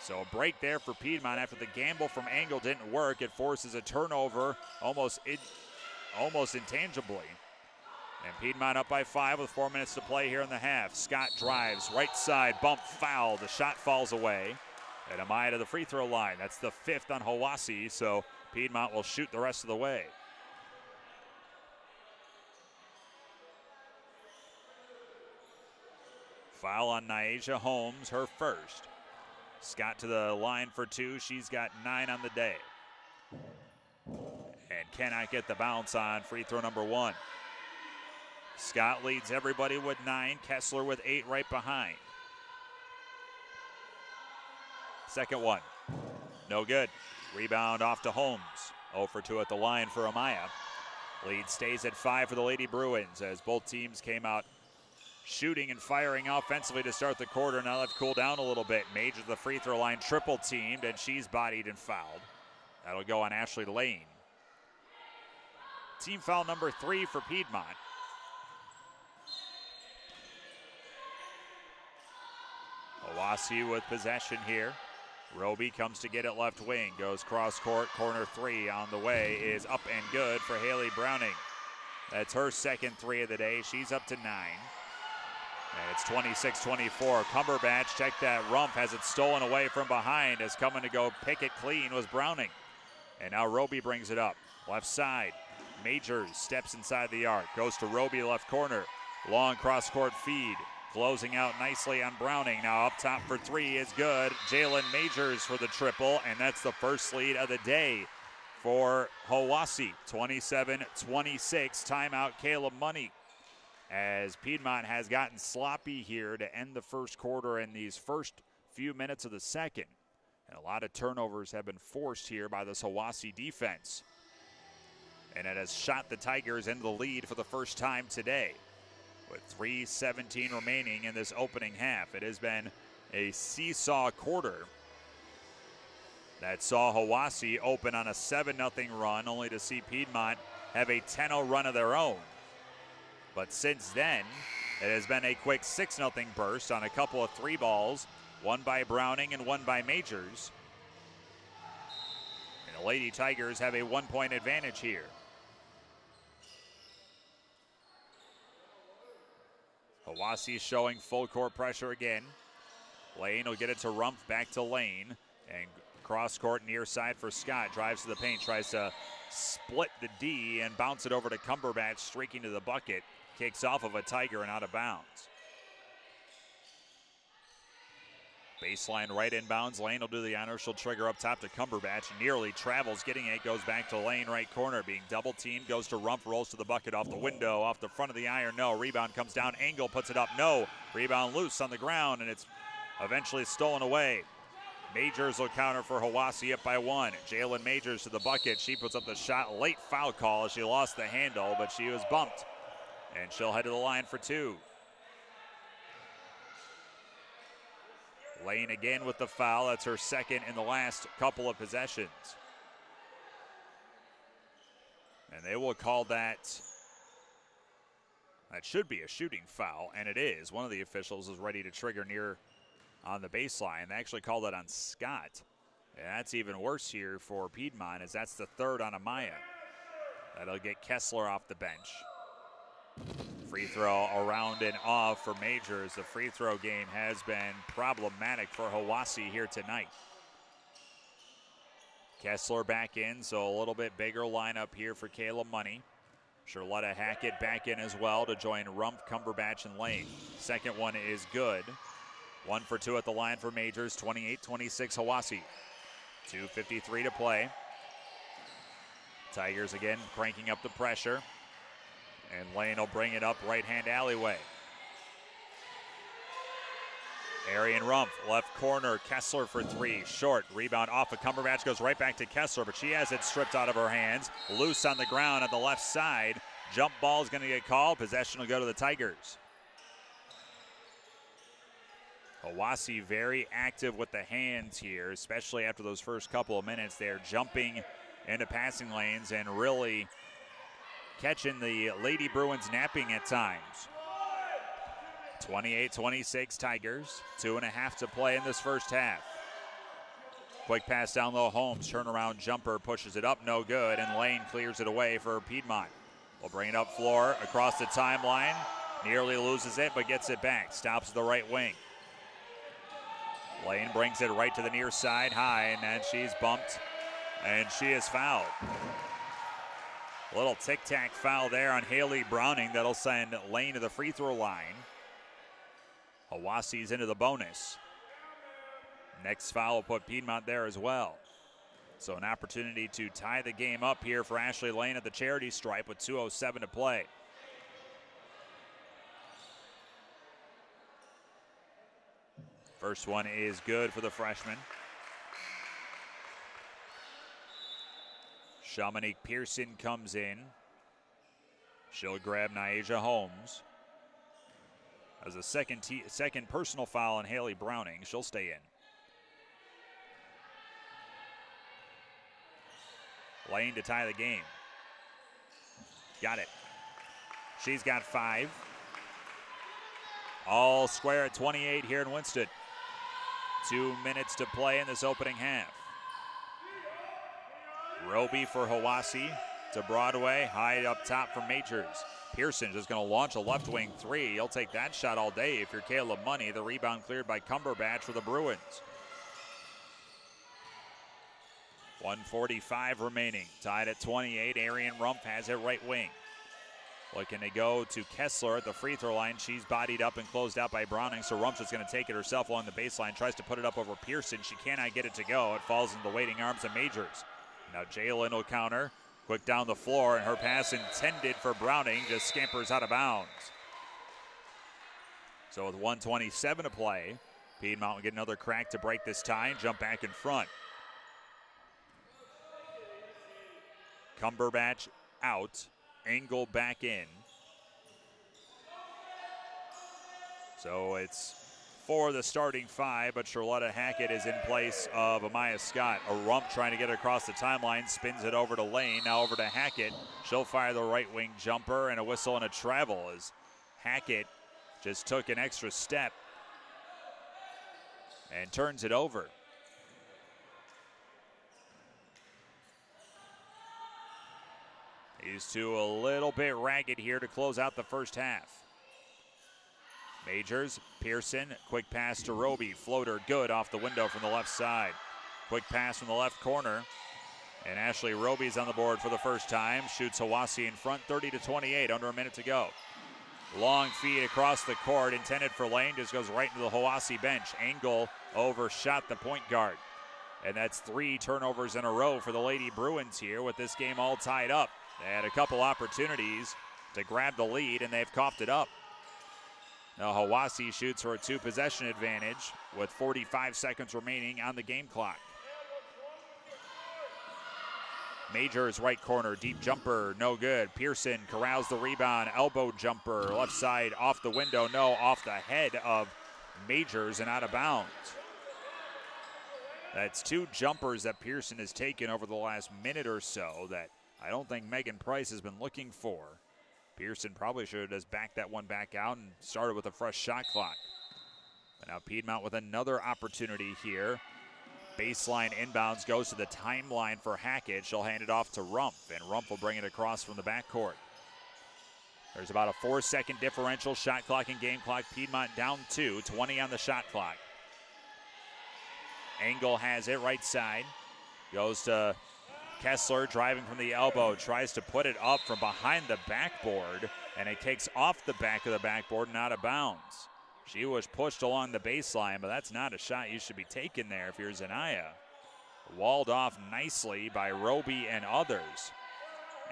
So a break there for Piedmont after the gamble from Engel didn't work. It forces a turnover almost in, almost intangibly. And Piedmont up by five with four minutes to play here in the half. Scott drives right side, bump foul. The shot falls away. And Amaya to the free throw line. That's the fifth on Hiwassee, so Piedmont will shoot the rest of the way. Foul on Nyasia Holmes, her first. Scott to the line for two. She's got nine on the day. And cannot get the bounce on free throw number one. Scott leads everybody with nine. Kessler with eight right behind. Second one. No good. Rebound off to Holmes. 0 for 2 at the line for Amaya. Lead stays at five for the Lady Bruins as both teams came out shooting and firing offensively to start the quarter. Now they've cooled down a little bit. Major the free throw line, triple teamed, and she's bodied and fouled. That'll go on Ashley Lane. Team foul number three for Piedmont. Hiwassee with possession here. Roby comes to get it left wing, goes cross court, corner three on the way is up and good for Haley Browning. That's her second three of the day. She's up to nine. And it's 26 24. Cumberbatch, check that Rumpf, has it stolen away from behind, is coming to go pick it clean was Browning. And now Roby brings it up. Left side. Majors steps inside the arc, goes to Roby left corner. Long cross court feed. Closing out nicely on Browning. Now up top for three is good. Jalen Majors for the triple, and that's the first lead of the day for Hiwassee. 27 26. Timeout, Caleb Money. As Piedmont has gotten sloppy here to end the first quarter in these first few minutes of the second. And a lot of turnovers have been forced here by this Hiwassee defense. And it has shot the Tigers into the lead for the first time today with 3.17 remaining in this opening half. It has been a seesaw quarter that saw Hiwassee open on a 7 0 run, only to see Piedmont have a 10 0 run of their own. But since then, it has been a quick 6 0 burst on a couple of three balls, one by Browning and one by Majors. And the Lady Tigers have a one point advantage here. Hiwassee showing full court pressure again. Lane will get it to Rumpf, back to Lane. And cross court near side for Scott. Drives to the paint, tries to split the D and bounce it over to Cumberbatch, streaking to the bucket. Kicks off of a Tiger and out of bounds. Baseline right inbounds. Lane will do the honor. She'll trigger up top to Cumberbatch. Nearly travels, getting it, goes back to Lane, right corner. Being double teamed, goes to Rumpf, rolls to the bucket off the window, off the front of the iron. No. Rebound comes down. Engel puts it up. No. Rebound loose on the ground, and it's eventually stolen away. Majors will counter for Hiwassee up by one. Jalen Majors to the bucket. She puts up the shot. Late foul call. She lost the handle, but she was bumped. And she'll head to the line for two. Lane again with the foul. That's her second in the last couple of possessions. And they will call that. That should be a shooting foul, and it is. One of the officials is ready to trigger near on the baseline. They actually called that on Scott. And that's even worse here for Piedmont, as that's the third on Amaya. That'll get Kessler off the bench. Free throw around and off for Majors. The free throw game has been problematic for Hiwassee here tonight. Kessler back in, so a little bit bigger lineup here for Caleb Money. Charlotta Hackett back in as well to join Rumpf, Cumberbatch, and Lane. Second one is good. One for two at the line for Majors, 28 26 Hiwassee. 2.53 to play. Tigers again cranking up the pressure. And Lane will bring it up right hand alleyway. Arian Rumpf, left corner, Kessler for three. Short rebound off of Cumberbatch goes right back to Kessler, but she has it stripped out of her hands. Loose on the ground on the left side. Jump ball is going to get called. Possession will go to the Tigers. Hiwassee very active with the hands here, especially after those first couple of minutes. They're jumping into passing lanes and really catching the Lady Bruins napping at times. 28 26 Tigers. Two and a half to play in this first half. Quick pass down low. Holmes, turnaround jumper, pushes it up, no good, and Lane clears it away for Piedmont. We'll bring it up floor across the timeline. Nearly loses it, but gets it back. Stops the right wing. Lane brings it right to the near side high, and then she's bumped, and she is fouled. Little tic tac foul there on Haley Browning that'll send Lane to the free throw line. Hiwassee's into the bonus. Next foul will put Piedmont there as well. So an opportunity to tie the game up here for Ashley Lane at the charity stripe with 2.07 to play. First one is good for the freshman. Shamanique Pearson comes in. She'll grab Nyasia Holmes. As a second second personal foul on Haley Browning, she'll stay in. Lane to tie the game. Got it. She's got five. All square at 28 here in Winston. Two minutes to play in this opening half. Roby for Hiwassee to Broadway, high up top for Majors. Pearson just going to launch a left wing three. You'll take that shot all day if you're Caleb Money. The rebound cleared by Cumberbatch for the Bruins. 145 remaining. Tied at 28. Arian Rumpf has it right wing. Looking to go to Kessler at the free throw line. She's bodied up and closed out by Browning, so Rumpf is going to take it herself along the baseline. Tries to put it up over Pearson. She cannot get it to go. It falls into the waiting arms of Majors. Now Jalen will counter. Quick down the floor, and her pass intended for Browning just scampers out of bounds. So with 127 to play, Piedmont will get another crack to break this tie and jump back in front. Cumberbatch out. Engel back in. So it's for the starting five, but Charlotta Hackett is in place of Amaya Scott. A Rumpf trying to get across the timeline, spins it over to Lane, now over to Hackett. She'll fire the right wing jumper and a whistle and a travel as Hackett just took an extra step and turns it over. These two a little bit ragged here to close out the first half. Majors, Pearson, quick pass to Roby. Floater good off the window from the left side. Quick pass from the left corner. And Ashley Roby's on the board for the first time. Shoots Hiwassee in front, 30 to 28, under a minute to go. Long feed across the court, intended for Lane, just goes right into the Hiwassee bench. Engel overshot the point guard. And that's three turnovers in a row for the Lady Bruins here with this game all tied up. They had a couple opportunities to grab the lead, and they've coughed it up. Now Hiwassee shoots for a two possession advantage with 45 seconds remaining on the game clock. Majors right corner, deep jumper, no good. Pearson corrals the rebound, elbow jumper, left side off the window, no, off the head of Majors and out of bounds. That's two jumpers that Pearson has taken over the last minute or so that I don't think Megan Price has been looking for. Pearson probably should have just backed that one back out and started with a fresh shot clock. But now Piedmont with another opportunity here. Baseline inbounds goes to the timeline for Hackett. She'll hand it off to Rumpf, and Rumpf will bring it across from the backcourt. There's about a four second differential shot clock and game clock. Piedmont down two, 20 on the shot clock. Engel has it right side. Goes to Kessler driving from the elbow, tries to put it up from behind the backboard, and it kicks off the back of the backboard and out of bounds. She was pushed along the baseline, but that's not a shot you should be taking there if you're Zanaya. Walled off nicely by Roby and others.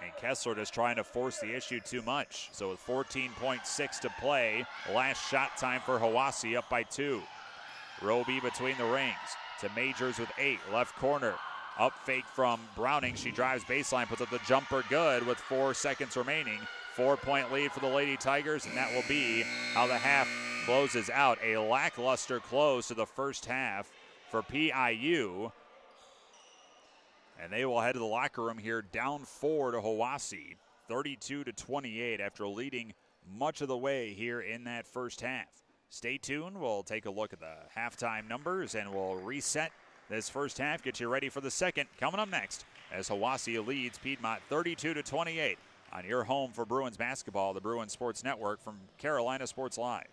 And Kessler just trying to force the issue too much. So with 14.6 to play, last shot time for Hiwassee up by two. Roby between the rings to Majors with eight, left corner. Up fake from Browning. She drives baseline, puts up the jumper good with four seconds remaining. Four point lead for the Lady Tigers, and that will be how the half closes out. A lackluster close to the first half for PIU. And they will head to the locker room here down four to Hiwassee, 32 to 28 after leading much of the way here in that first half. Stay tuned. We'll take a look at the halftime numbers and we'll reset this first half. gets you ready for the second. Coming up next as Hiwassee leads Piedmont 32 to 28 on your home for Bruins basketball, the Bruins Sports Network from Carolina Sports Live.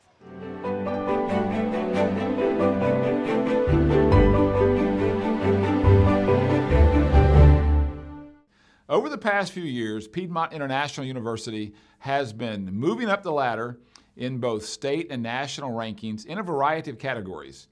Over the past few years, Piedmont International University has been moving up the ladder in both state and national rankings in a variety of categories.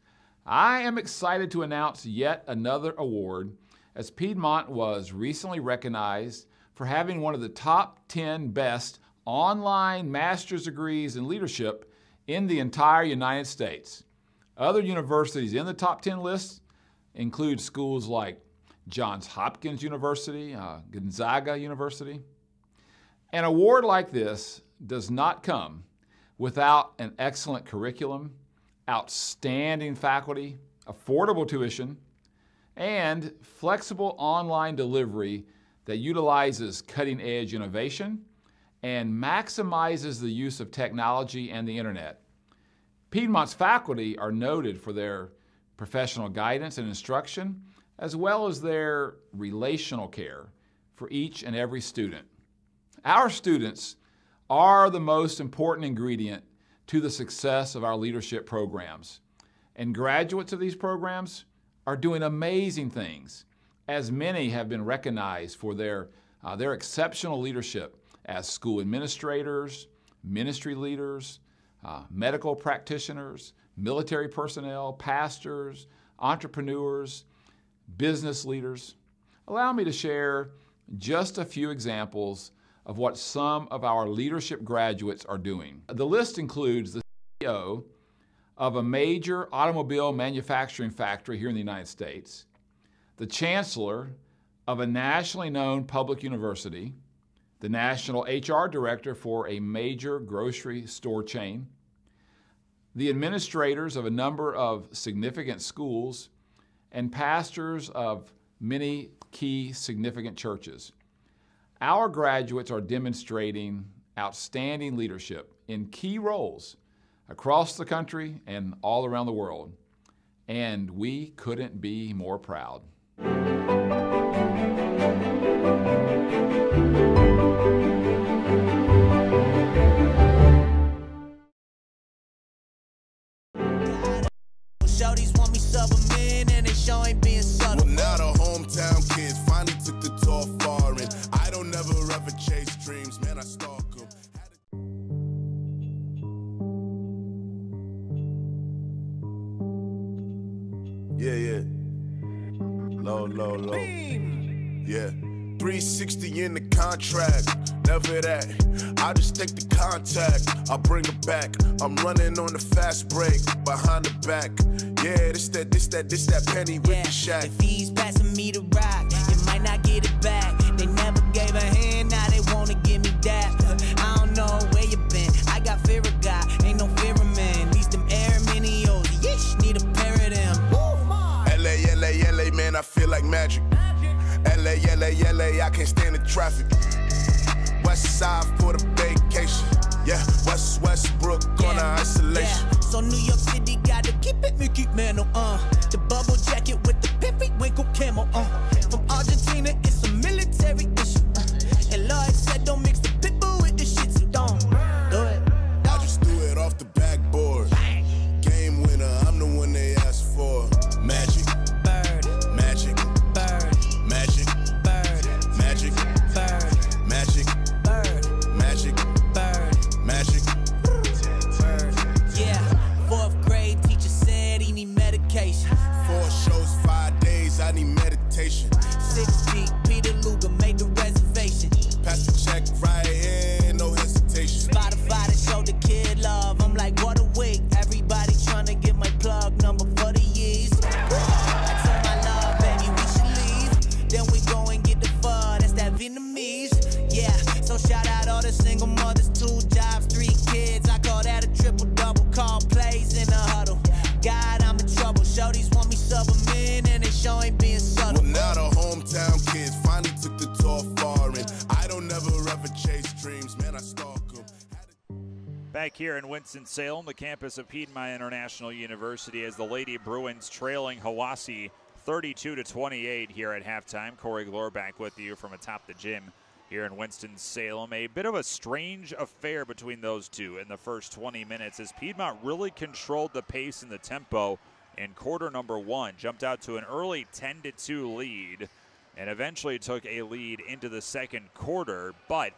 I am excited to announce yet another award as Piedmont was recently recognized for having one of the top 10 best online master's degrees in leadership in the entire United States. Other universities in the top 10 list include schools like Johns Hopkins University, uh, Gonzaga University. An award like this does not come without an excellent curriculum, outstanding faculty, affordable tuition, and flexible online delivery that utilizes cutting edge innovation and maximizes the use of technology and the internet. Piedmont's faculty are noted for their professional guidance and instruction as well as their relational care for each and every student. Our students are the most important ingredient to the success of our leadership programs. And graduates of these programs are doing amazing things, as many have been recognized for their, uh, their exceptional leadership as school administrators, ministry leaders, uh, medical practitioners, military personnel, pastors, entrepreneurs, business leaders. Allow me to share just a few examples of what some of our leadership graduates are doing. The list includes the CEO of a major automobile manufacturing factory here in the United States, the chancellor of a nationally known public university, the national HR director for a major grocery store chain, the administrators of a number of significant schools and pastors of many key significant churches. Our graduates are demonstrating outstanding leadership in key roles across the country and all around the world, and we couldn't be more proud. Shorties want me and they I stalk 'em. Yeah, yeah. Low, low, low. Yeah. 360 in the contract, never that. I just take the contact, I bring it back. I'm running on the fast break, behind the back. Yeah, this that, this that, this that penny with Yeah, the shack. if he's passing me the rock, you might not get it back. Like magic. LA, LA, LA, I can't stand the traffic. West side for the vacation. Yeah, West Westbrook on the isolation. Yeah. So New York City gotta keep it Mickey Mantle, uh. The bubble jacket with the piffy winkle camo, uh. Here in Winston-Salem, the campus of Piedmont International University, as the Lady Bruins trailing Hiwassee 32 to 28 here at halftime. Corey Glore back with you from atop the gym here in Winston-Salem. A bit of a strange affair between those two in the first 20 minutes as Piedmont really controlled the pace and the tempo in quarter number one, jumped out to an early 10 to 2 lead, and eventually took a lead into the second quarter. But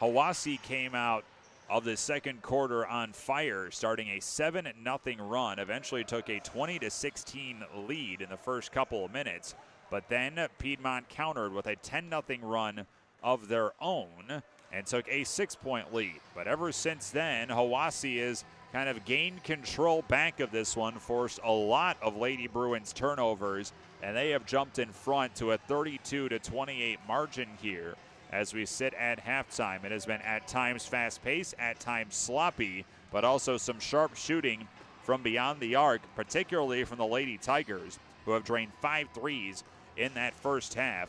Hiwassee came out of the second quarter on fire, starting a 7 0 run, eventually took a 20 16 lead in the first couple of minutes. But then Piedmont countered with a 10 0 run of their own and took a six point lead. But ever since then, Hiwassee has kind of gained control back of this one, forced a lot of Lady Bruins turnovers, and they have jumped in front to a 32 to 28 margin here as we sit at halftime. It has been at times fast paced, at times sloppy, but also some sharp shooting from beyond the arc, particularly from the Lady Tigers, who have drained five threes in that first half.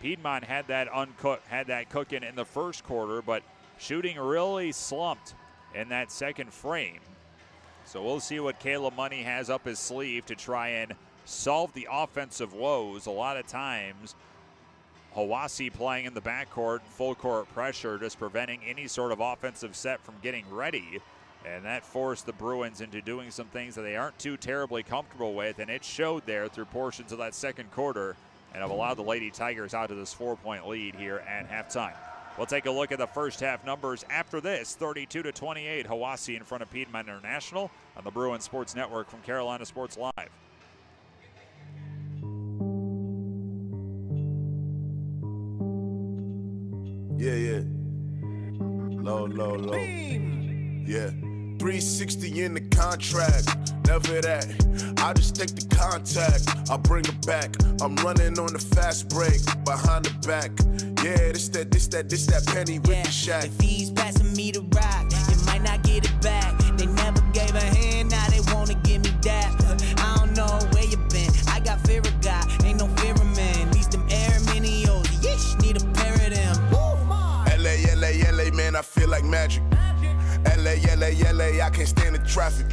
Piedmont had that uncooked, had that cooking in the first quarter, but shooting really slumped in that second frame. So we'll see what Caleb Money has up his sleeve to try and solve the offensive woes. A lot of times, Hiwassee playing in the backcourt, full court pressure, just preventing any sort of offensive set from getting ready. And that forced the Bruins into doing some things that they aren't too terribly comfortable with, and it showed there through portions of that second quarter and have allowed the Lady Tigers out to this four point lead here at halftime. We'll take a look at the first half numbers after this 32 to 28. Hiwassee in front of Piedmont International on the Bruin Sports Network from Carolina Sports Live. In the contract, never that. I just take the contact, I bring it back. I'm running on the fast break, behind the back. Yeah, this that, this that, this that penny with Yeah, the shack. if he's passing me the rock, you might not get it back. LA, LA, I can't stand the traffic.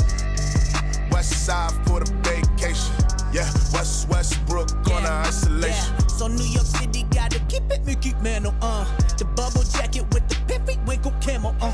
West side for the vacation. Yeah, West Westbrook on the isolation. Yeah. So New York City gotta keep it Mickey Mantle, uh. The bubble jacket with the piffy winkle camo, uh.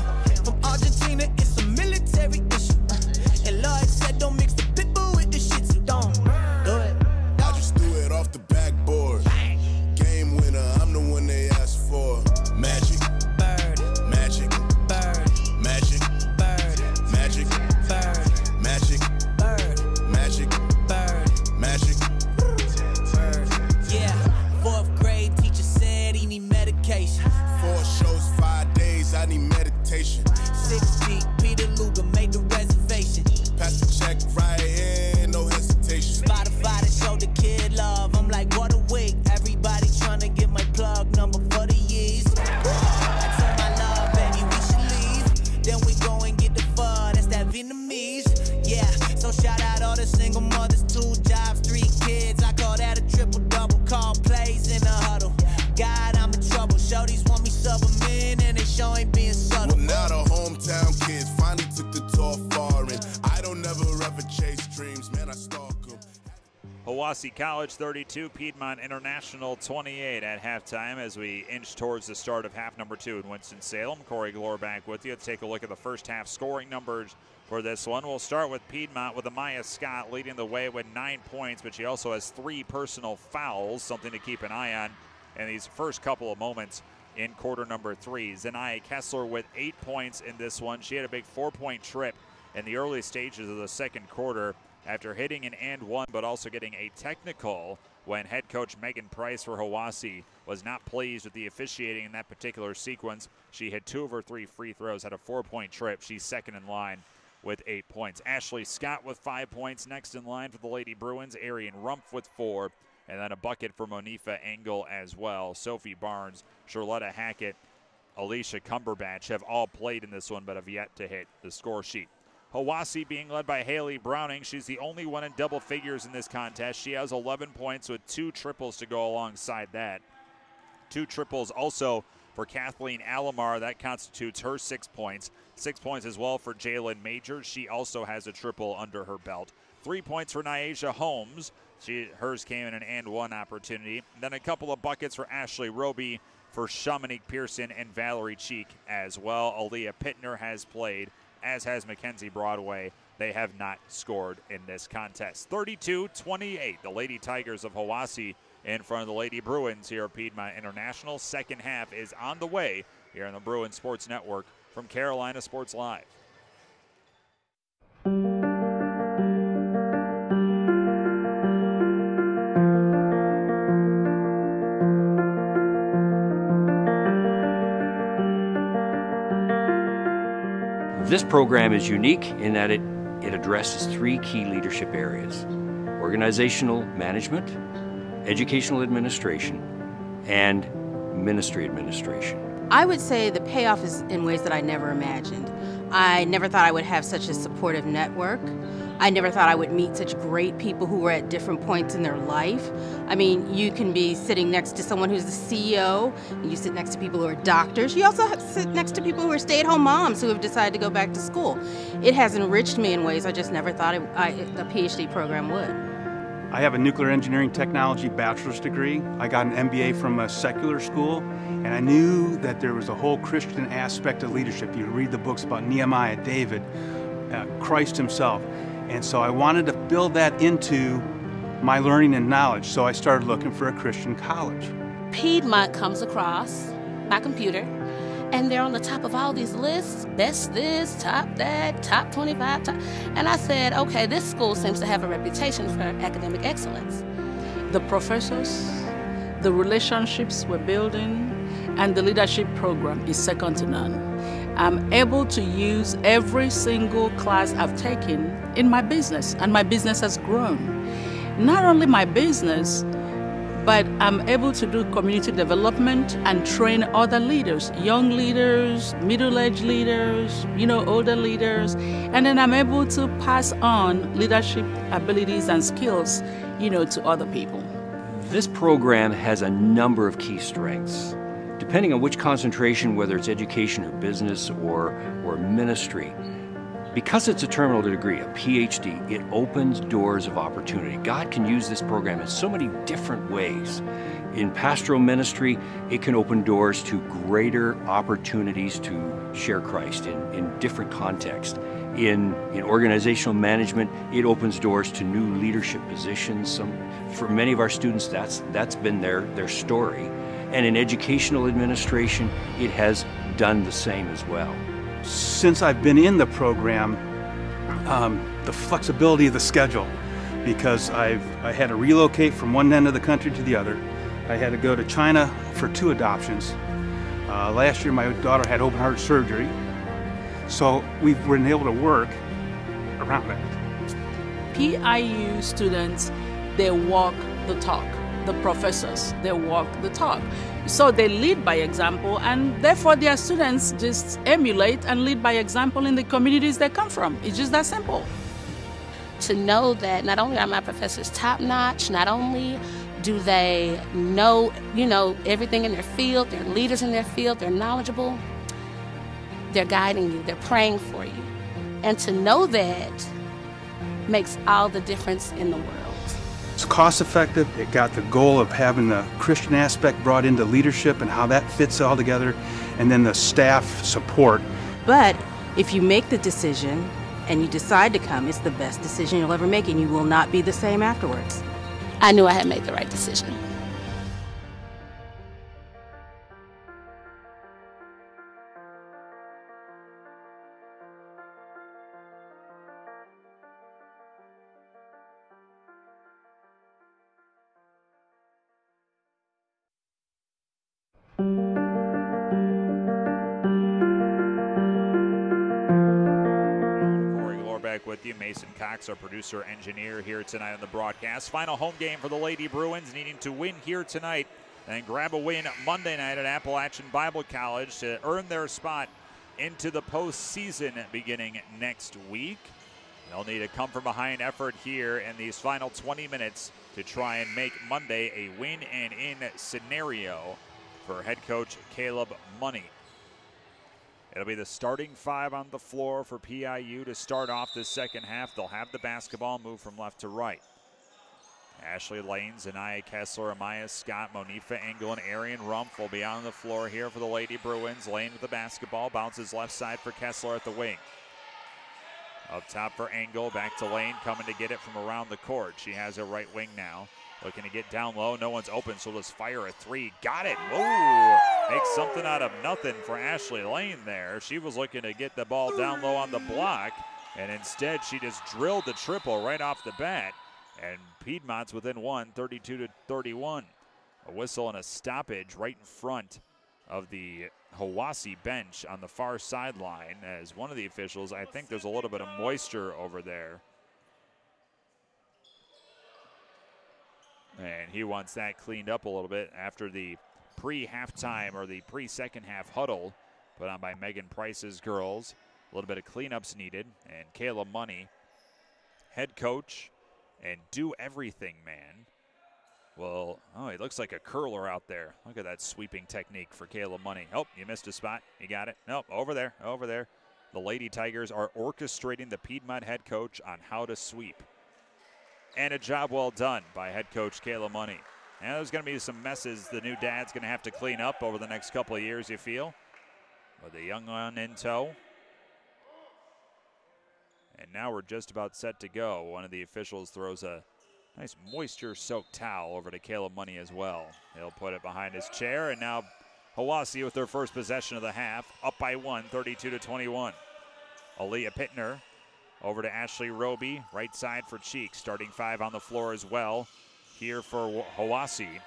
College 32, Piedmont International 28 at halftime as we inch towards the start of half number two in Winston-Salem. Corey Glore back with you. Let's take a look at the first half scoring numbers for this one. We'll start with Piedmont with Amaya Scott leading the way with nine points, but she also has three personal fouls, something to keep an eye on in these first couple of moments in quarter number three. Zanaya Kessler with eight points in this one. She had a big four-point trip in the early stages of the second quarter after hitting an and one, but also getting a technical when head coach Megan Price for Hiwassee was not pleased with the officiating in that particular sequence. She hit two of her three free throws, had a four point trip. She's second in line with eight points. Ashley Scott with five points. Next in line for the Lady Bruins, Arian Rumpf with four. And then a bucket for Monifa Engel as well. Sophie Barnes, Charlotta Hackett, Alicia Cumberbatch have all played in this one, but have yet to hit the score sheet. Hiwassee being led by Haley Browning. She's the only one in double figures in this contest. She has 11 points with two triples to go alongside that. Two triples also for Kathleen Alomar. That constitutes her six points. Six points as well for Jalen Major. She also has a triple under her belt. Three points for Nyasia Holmes. She hers came in an and one opportunity. Then a couple of buckets for Ashley Roby for Shamanique Pearson and Valerie Cheek as well. Aaliyah Pittner has played, as has Mackenzie Broadway. They have not scored in this contest. 32 28. The Lady Tigers of Hiwassee in front of the Lady Bruins here at Piedmont International. Second half is on the way here on the Bruin Sports Network from Carolina Sports Live. This program is unique in that it, it addresses three key leadership areas organizational management, educational administration, and ministry administration. I would say the payoff is in ways that I never imagined. I never thought I would have such a supportive network. I never thought I would meet such great people who were at different points in their life. I mean, you can be sitting next to someone who's the CEO, and you sit next to people who are doctors. You also sit next to people who are stay at home moms who have decided to go back to school. It has enriched me in ways I just never thought a PhD program would. I have a nuclear engineering technology bachelor's degree. I got an MBA from a secular school, and I knew that there was a whole Christian aspect of leadership. You read the books about Nehemiah, David, uh, Christ himself. And so I wanted to build that into my learning and knowledge, so I started looking for a Christian college. Piedmont comes across my computer and they're on the top of all these lists best this top that top 25 top. and i said okay this school seems to have a reputation for academic excellence the professors the relationships we're building and the leadership program is second to none i'm able to use every single class i've taken in my business and my business has grown not only my business but I'm able to do community development and train other leaders, young leaders, middle-aged leaders, you know, older leaders, and then I'm able to pass on leadership abilities and skills, you know, to other people. This program has a number of key strengths. Depending on which concentration, whether it's education or business or, or ministry, because it's a terminal degree, a PhD, it opens doors of opportunity. God can use this program in so many different ways. In pastoral ministry, it can open doors to greater opportunities to share Christ in, in different contexts. In, in organizational management, it opens doors to new leadership positions. Some, for many of our students, that's, that's been their, their story. And in educational administration, it has done the same as well since I've been in the program, um, the flexibility of the schedule, because I've I had to relocate from one end of the country to the other. I had to go to China for two adoptions. Uh, last year, my daughter had open heart surgery, so we've been able to work around that. PIU students, they walk the talk. The professors, they walk the talk. So they lead by example, and therefore their students just emulate and lead by example in the communities they come from. It's just that simple. To know that not only are my professors top notch, not only do they know, you know, everything in their field, they're leaders in their field, they're knowledgeable, they're guiding you, they're praying for you. And to know that makes all the difference in the world. It's cost effective. It got the goal of having the Christian aspect brought into leadership and how that fits all together, and then the staff support. But if you make the decision and you decide to come, it's the best decision you'll ever make, and you will not be the same afterwards. I knew I had made the right decision. Cox, our producer engineer, here tonight on the broadcast. Final home game for the Lady Bruins, needing to win here tonight and grab a win Monday night at Appalachian Bible College to earn their spot into the postseason beginning next week. They'll need a come from behind effort here in these final 20 minutes to try and make Monday a win and in scenario for head coach Caleb Money. It'll be the starting five on the floor for PIU to start off the second half. They'll have the basketball move from left to right. Ashley Lane, Zanaya Kessler, Amaya Scott, Monifa Engel, and Arian Rumpf will be on the floor here for the Lady Bruins. Lane with the basketball, bounces left side for Kessler at the wing. Up top for Engel, back to Lane, coming to get it from around the court. She has a right wing now. Looking to get down low. No one's open, so let's fire a three. Got it. Whoa. Makes something out of nothing for Ashley Lane there. She was looking to get the ball down low on the block, and instead she just drilled the triple right off the bat. And Piedmont's within one, 32 to 31. A whistle and a stoppage right in front of the Hiwassee bench on the far sideline as one of the officials, I think there's a little bit of moisture over there. And he wants that cleaned up a little bit after the pre halftime or the pre second half huddle put on by Megan Price's girls. A little bit of cleanups needed. And Caleb Money, head coach and do everything man. Well, oh, he looks like a curler out there. Look at that sweeping technique for Caleb Money. Oh, you missed a spot. You got it. Nope, over there, over there. The Lady Tigers are orchestrating the Piedmont head coach on how to sweep. And a job well done by head coach Caleb Money. Now there's going to be some messes the new dad's going to have to clean up over the next couple of years, you feel? With the young one in tow. And now we're just about set to go. One of the officials throws a nice moisture soaked towel over to Caleb Money as well. He'll put it behind his chair, and now Hiwassee with their first possession of the half, up by one, 32 to 21. Aaliyah Pittner over to Ashley Roby, right side for Cheek, starting five on the floor as well. Here for Hiwassee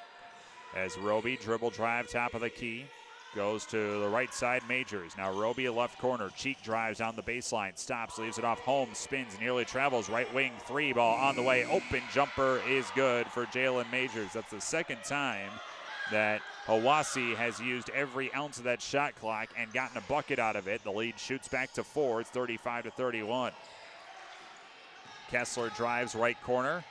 as Roby dribble drive top of the key. Goes to the right side, Majors. Now Roby left corner. Cheek drives down the baseline, stops, leaves it off home, spins, nearly travels. Right wing three ball on the way. Open jumper is good for Jalen Majors. That's the second time that Hiwassee has used every ounce of that shot clock and gotten a bucket out of it. The lead shoots back to four. It's 35 to 31. Kessler drives right corner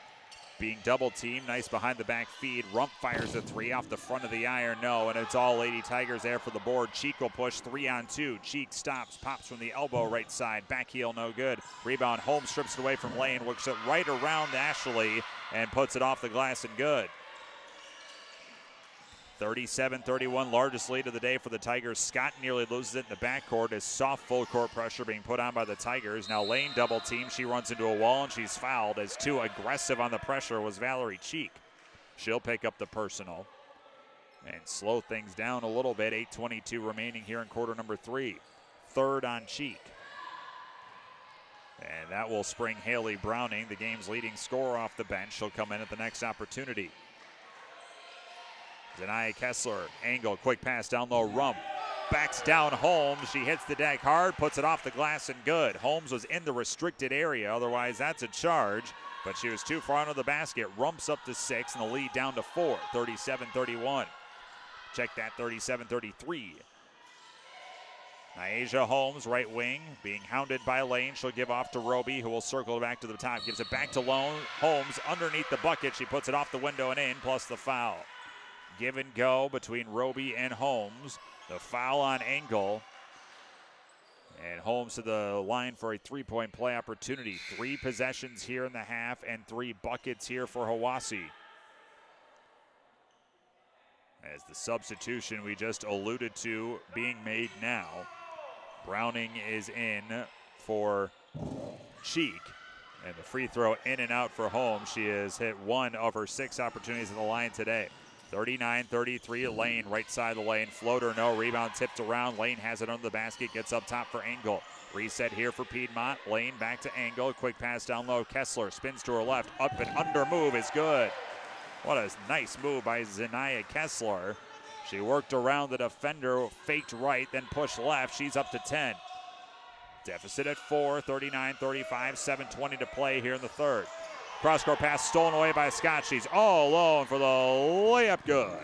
being double teamed. Nice behind the back feed. Rumpf fires a three off the front of the iron. No, and it's all Lady Tigers there for the board. Cheek will push three on two. Cheek stops, pops from the elbow right side. Back heel, no good. Rebound. Holmes strips it away from Lane, works it right around Ashley, and puts it off the glass and good. 37 31, largest lead of the day for the Tigers. Scott nearly loses it in the backcourt as soft full court pressure being put on by the Tigers. Now Lane double team. She runs into a wall and she's fouled as too aggressive on the pressure was Valerie Cheek. She'll pick up the personal and slow things down a little bit. 8.22 remaining here in quarter number three. Third on Cheek. And that will spring Haley Browning, the game's leading scorer, off the bench. She'll come in at the next opportunity. Zanaya Kessler, Engel, quick pass down low, Rumpf. Backs down Holmes. She hits the deck hard, puts it off the glass and good. Holmes was in the restricted area, otherwise, that's a charge. But she was too far under the basket. Rumpf's up to six, and the lead down to four, 37 31. Check that 37 33. Nyasia Holmes, right wing, being hounded by Lane. She'll give off to Roby, who will circle back to the top. Gives it back to Lone. Holmes underneath the bucket. She puts it off the window and in, plus the foul give and go between Roby and Holmes. The foul on Engel. And Holmes to the line for a three point play opportunity. Three possessions here in the half and three buckets here for Hiwassee. As the substitution we just alluded to being made now. Browning is in for Cheek. And the free throw in and out for Holmes. She has hit one of her six opportunities at the line today. 39 33. Lane, right side of the lane. Floater, no. Rebound tipped around. Lane has it under the basket. Gets up top for Engel. Reset here for Piedmont. Lane back to Engel. Quick pass down low. Kessler spins to her left. Up and under move is good. What a nice move by Zanaya Kessler. She worked around the defender, faked right, then pushed left. She's up to 10. Deficit at 4, 39 35, 7.20 to play here in the third. Cross court pass stolen away by Scott. She's all alone for the layup good.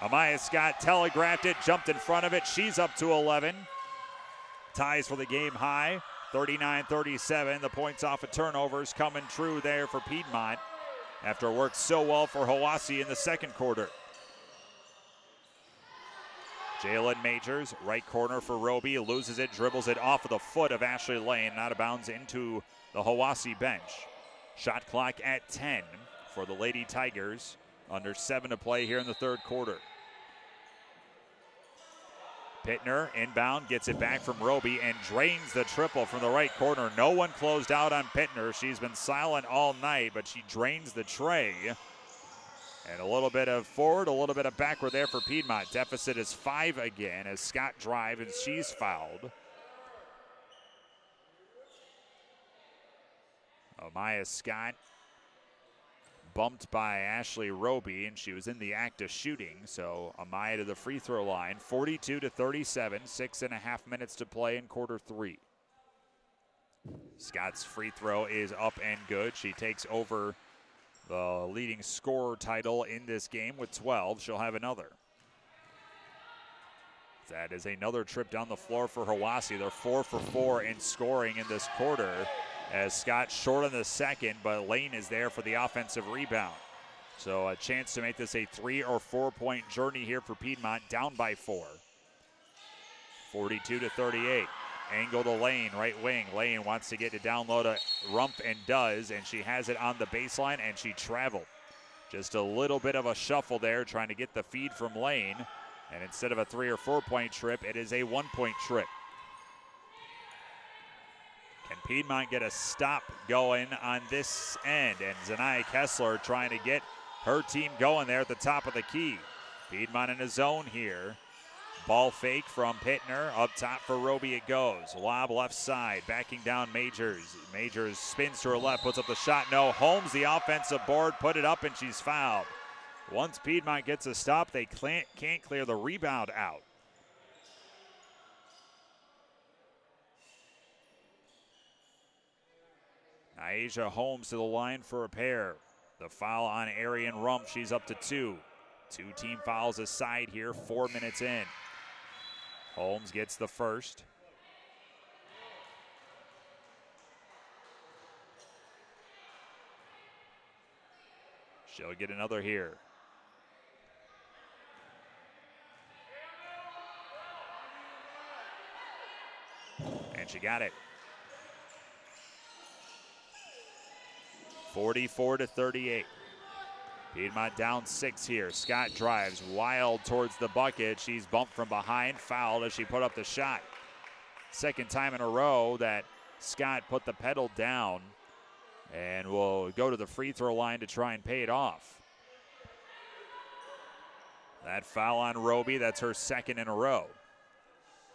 Amaya Scott telegraphed it, jumped in front of it. She's up to 11. Ties for the game high. 39 37. The points off of turnovers coming true there for Piedmont after it worked so well for Hiwassee in the second quarter. Jalen Majors, right corner for Roby, loses it, dribbles it off of the foot of Ashley Lane, out of bounds into the Hiwassee bench. Shot clock at 10 for the Lady Tigers. Under seven to play here in the third quarter. Pittner inbound gets it back from Roby and drains the triple from the right corner. No one closed out on Pittner. She's been silent all night, but she drains the tray. And a little bit of forward, a little bit of backward there for Piedmont. Deficit is five again as Scott drive and she's fouled. Amaya Scott bumped by Ashley Roby, and she was in the act of shooting. So Amaya to the free throw line, 42 to 37, six and a half minutes to play in quarter three. Scott's free throw is up and good. She takes over the leading scorer title in this game with 12. She'll have another. That is another trip down the floor for Hiwassee. They're four for four in scoring in this quarter as Scott short on the second, but Lane is there for the offensive rebound. So a chance to make this a three or four point journey here for Piedmont, down by four. 42 to 38. Engel to Lane, right wing. Lane wants to get to download a Rumpf and does, and she has it on the baseline and she traveled. Just a little bit of a shuffle there, trying to get the feed from Lane. And instead of a three or four point trip, it is a one point trip. Piedmont get a stop going on this end? And Zanaya Kessler trying to get her team going there at the top of the key. Piedmont in a zone here. Ball fake from Pittner. Up top for Roby it goes. Lob left side. Backing down Majors. Majors spins to her left. Puts up the shot. No. Holmes, the offensive board, put it up and she's fouled. Once Piedmont gets a stop, they can't clear the rebound out. Asia Holmes to the line for a pair. The foul on Arian Rumpf. She's up to two. Two team fouls aside here, four minutes in. Holmes gets the first. She'll get another here. And she got it. 44 to 38. Piedmont down six here. Scott drives wild towards the bucket. She's bumped from behind, fouled as she put up the shot. Second time in a row that Scott put the pedal down and will go to the free throw line to try and pay it off. That foul on Roby, that's her second in a row.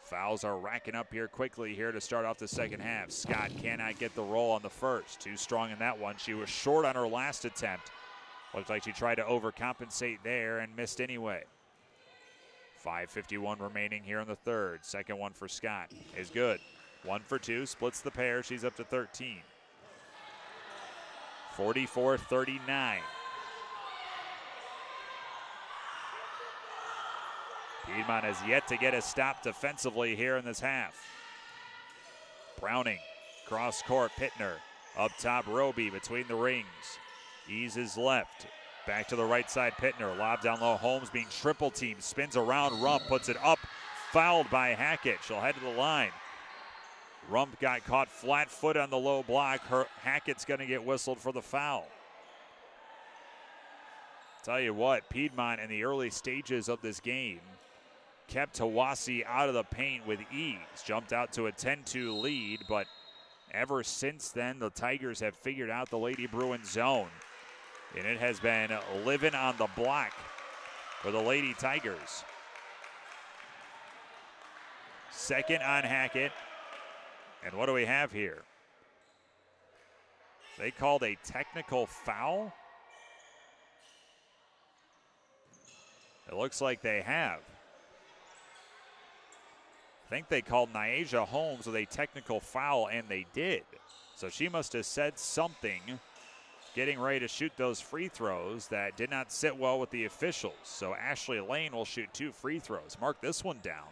Fouls are racking up here quickly here to start off the second half. Scott cannot get the roll on the first. Too strong in that one. She was short on her last attempt. Looks like she tried to overcompensate there and missed anyway. 5.51 remaining here in the third. Second one for Scott is good. One for two, splits the pair. She's up to 13. 44 39. Piedmont has yet to get a stop defensively here in this half. Browning, cross court, Pittner. Up top, Roby between the rings. Eases left. Back to the right side, Pittner. Lob down low. Holmes being triple teamed. Spins around. Rumpf puts it up. Fouled by Hackett. She'll head to the line. Rumpf got caught flat foot on the low block. Her Hackett's going to get whistled for the foul. Tell you what, Piedmont in the early stages of this game kept Hiwassee out of the paint with ease. Jumped out to a 10 2 lead, but ever since then, the Tigers have figured out the Lady Bruin zone. And it has been living on the block for the Lady Tigers. Second on Hackett. And what do we have here? They called a technical foul. It looks like they have. I think they called Nyasia Holmes with a technical foul, and they did. So she must have said something getting ready to shoot those free throws that did not sit well with the officials. So Ashley Lane will shoot two free throws. Mark this one down.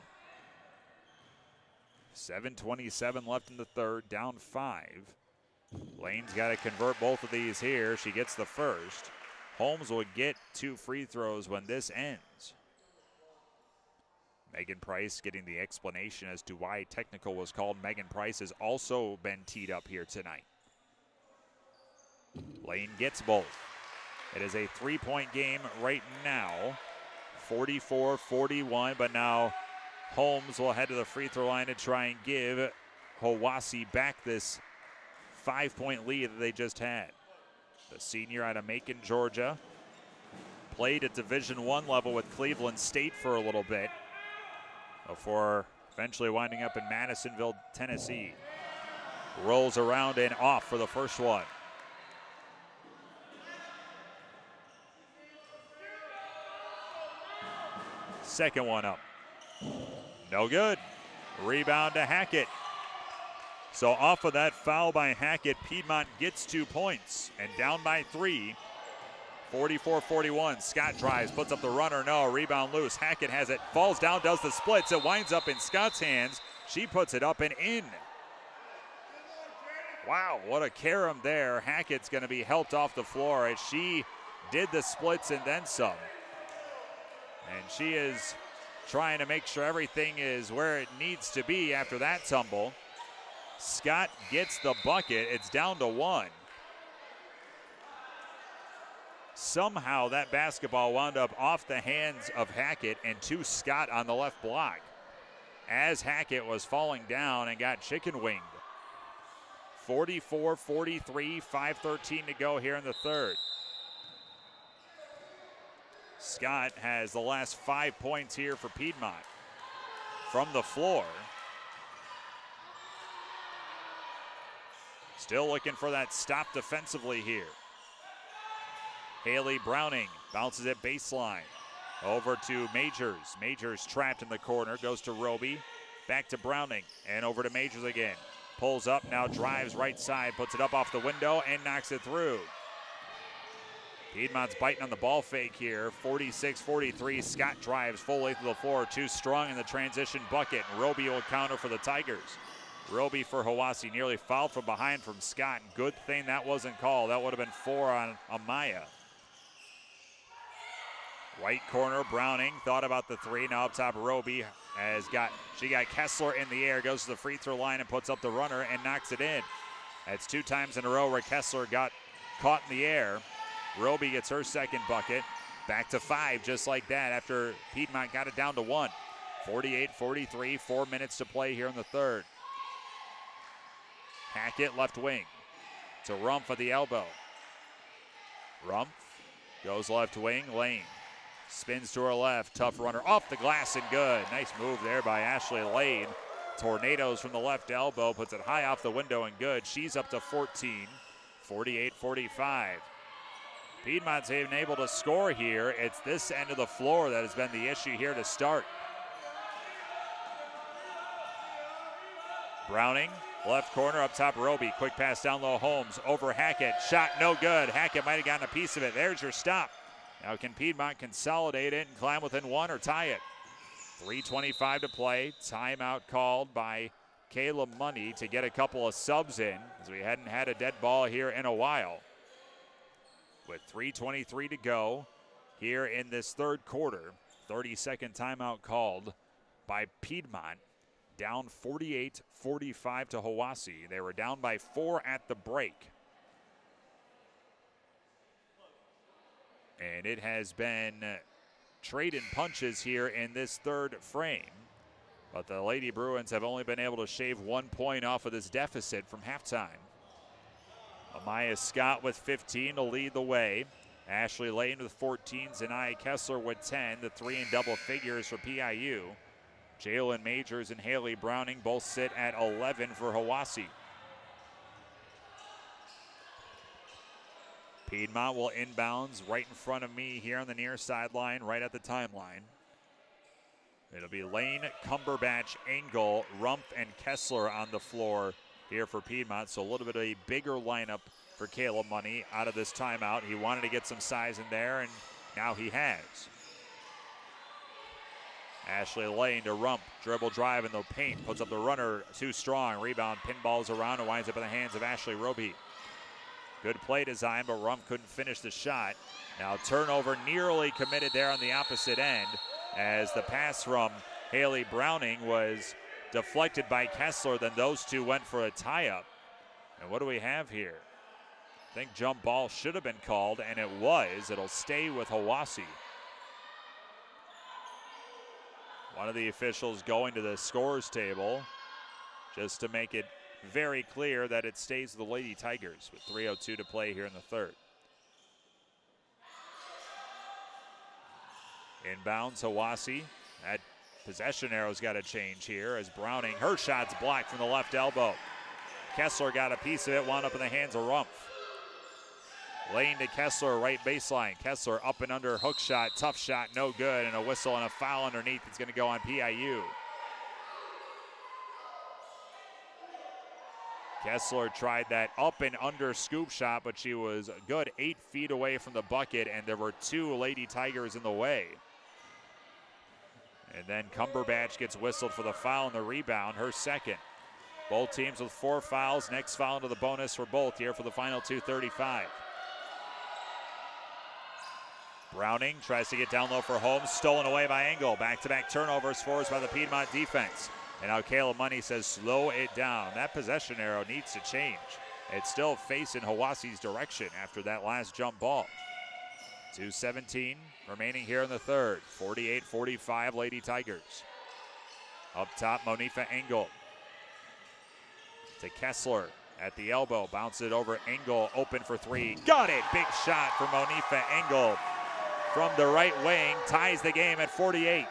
7.27 left in the third, down five. Lane's got to convert both of these here. She gets the first. Holmes will get two free throws when this ends. Megan Price getting the explanation as to why technical was called. Megan Price has also been teed up here tonight. Lane gets both. It is a three point game right now 44 41, but now Holmes will head to the free throw line to try and give Hiwassee back this five point lead that they just had. The senior out of Macon, Georgia, played at Division One level with Cleveland State for a little bit before eventually winding up in Madisonville, Tennessee. Rolls around and off for the first one. Second one up. No good. Rebound to Hackett. So off of that foul by Hackett, Piedmont gets two points and down by three. 44-41. Scott drives, puts up the runner. No, rebound loose. Hackett has it, falls down, does the splits. It winds up in Scott's hands. She puts it up and in. Wow, what a carom there. Hackett's going to be helped off the floor as she did the splits and then some. And she is trying to make sure everything is where it needs to be after that tumble. Scott gets the bucket. It's down to one. Somehow that basketball wound up off the hands of Hackett and to Scott on the left block as Hackett was falling down and got chicken winged. 44 43, 5.13 to go here in the third. Scott has the last five points here for Piedmont. From the floor. Still looking for that stop defensively here. Haley Browning bounces it baseline. Over to Majors. Majors trapped in the corner. Goes to Roby. Back to Browning. And over to Majors again. Pulls up, now drives right side, puts it up off the window, and knocks it through. Piedmont's biting on the ball fake here. 46 43. Scott drives full length of the floor. Too strong in the transition bucket. And Roby will counter for the Tigers. Roby for Hiwassee nearly fouled from behind from Scott. Good thing that wasn't called. That would have been four on Amaya. White corner, Browning thought about the three. Now up top, Roby has got she got Kessler in the air, goes to the free throw line and puts up the runner and knocks it in. That's two times in a row where Kessler got caught in the air. Roby gets her second bucket. Back to five, just like that, after Piedmont got it down to one. 48 43, four minutes to play here in the third. Hackett left wing to Rumpf at the elbow. Rumpf goes left wing, Lane spins to her left, tough runner off the glass and good. Nice move there by Ashley Lane. Tornadoes from the left elbow, puts it high off the window and good. She's up to 14, 48 45. Piedmont's been able to score here. It's this end of the floor that has been the issue here to start. Browning, left corner up top, Roby. Quick pass down low, Holmes over Hackett. Shot no good. Hackett might have gotten a piece of it. There's your stop. Now can Piedmont consolidate it and climb within one or tie it? 3.25 to play. Timeout called by Caleb Money to get a couple of subs in as we hadn't had a dead ball here in a while. With 3.23 to go here in this third quarter, 30 second timeout called by Piedmont. Down 48 45 to Hiwassee. They were down by four at the break. And it has been trading punches here in this third frame. But the Lady Bruins have only been able to shave one point off of this deficit from halftime. Amaya Scott with 15 to lead the way. Ashley Lane with 14, Zanaya Kessler with 10, the three and double figures for PIU. Jalen Majors and Haley Browning both sit at 11 for Hiwassee. Piedmont will inbounds right in front of me here on the near sideline, right at the timeline. It'll be Lane, Cumberbatch, Engel, Rumpf, and Kessler on the floor here for Piedmont. So a little bit of a bigger lineup for Caleb Money out of this timeout. He wanted to get some size in there, and now he has. Ashley Lane to Rumpf, dribble drive in the paint, puts up the runner too strong. Rebound, pinballs around, and winds up in the hands of Ashley Roby. Good play design, but Rumpf couldn't finish the shot. Now turnover nearly committed there on the opposite end as the pass from Haley Browning was deflected by Kessler. Then those two went for a tie up. And what do we have here? I think jump ball should have been called, and it was. It'll stay with Hiwassee. One of the officials going to the scores table just to make it very clear that it stays the Lady Tigers with 3.02 to play here in the third. Inbounds, Hiwassee. That possession arrow's got to change here as Browning, her shot's blocked from the left elbow. Kessler got a piece of it, wound up in the hands of Rumpf. Lane to Kessler, right baseline. Kessler up and under, hook shot, tough shot, no good, and a whistle and a foul underneath. It's going to go on PIU. Kessler tried that up and under scoop shot, but she was good eight feet away from the bucket, and there were two Lady Tigers in the way. And then Cumberbatch gets whistled for the foul and the rebound, her second. Both teams with four fouls. Next foul into the bonus for both here for the final 235. Browning tries to get down low for Holmes, stolen away by Engel. Back to back turnovers forced by the Piedmont defense. And now Caleb Money says slow it down. That possession arrow needs to change. It's still facing Hiwassee's direction after that last jump ball. 2.17 remaining here in the third. 48 45 Lady Tigers. Up top, Monifa Engel. To Kessler at the elbow. Bounce it over Engel. Open for three. Got it. Big shot for Monifa Engel from the right wing. Ties the game at 48.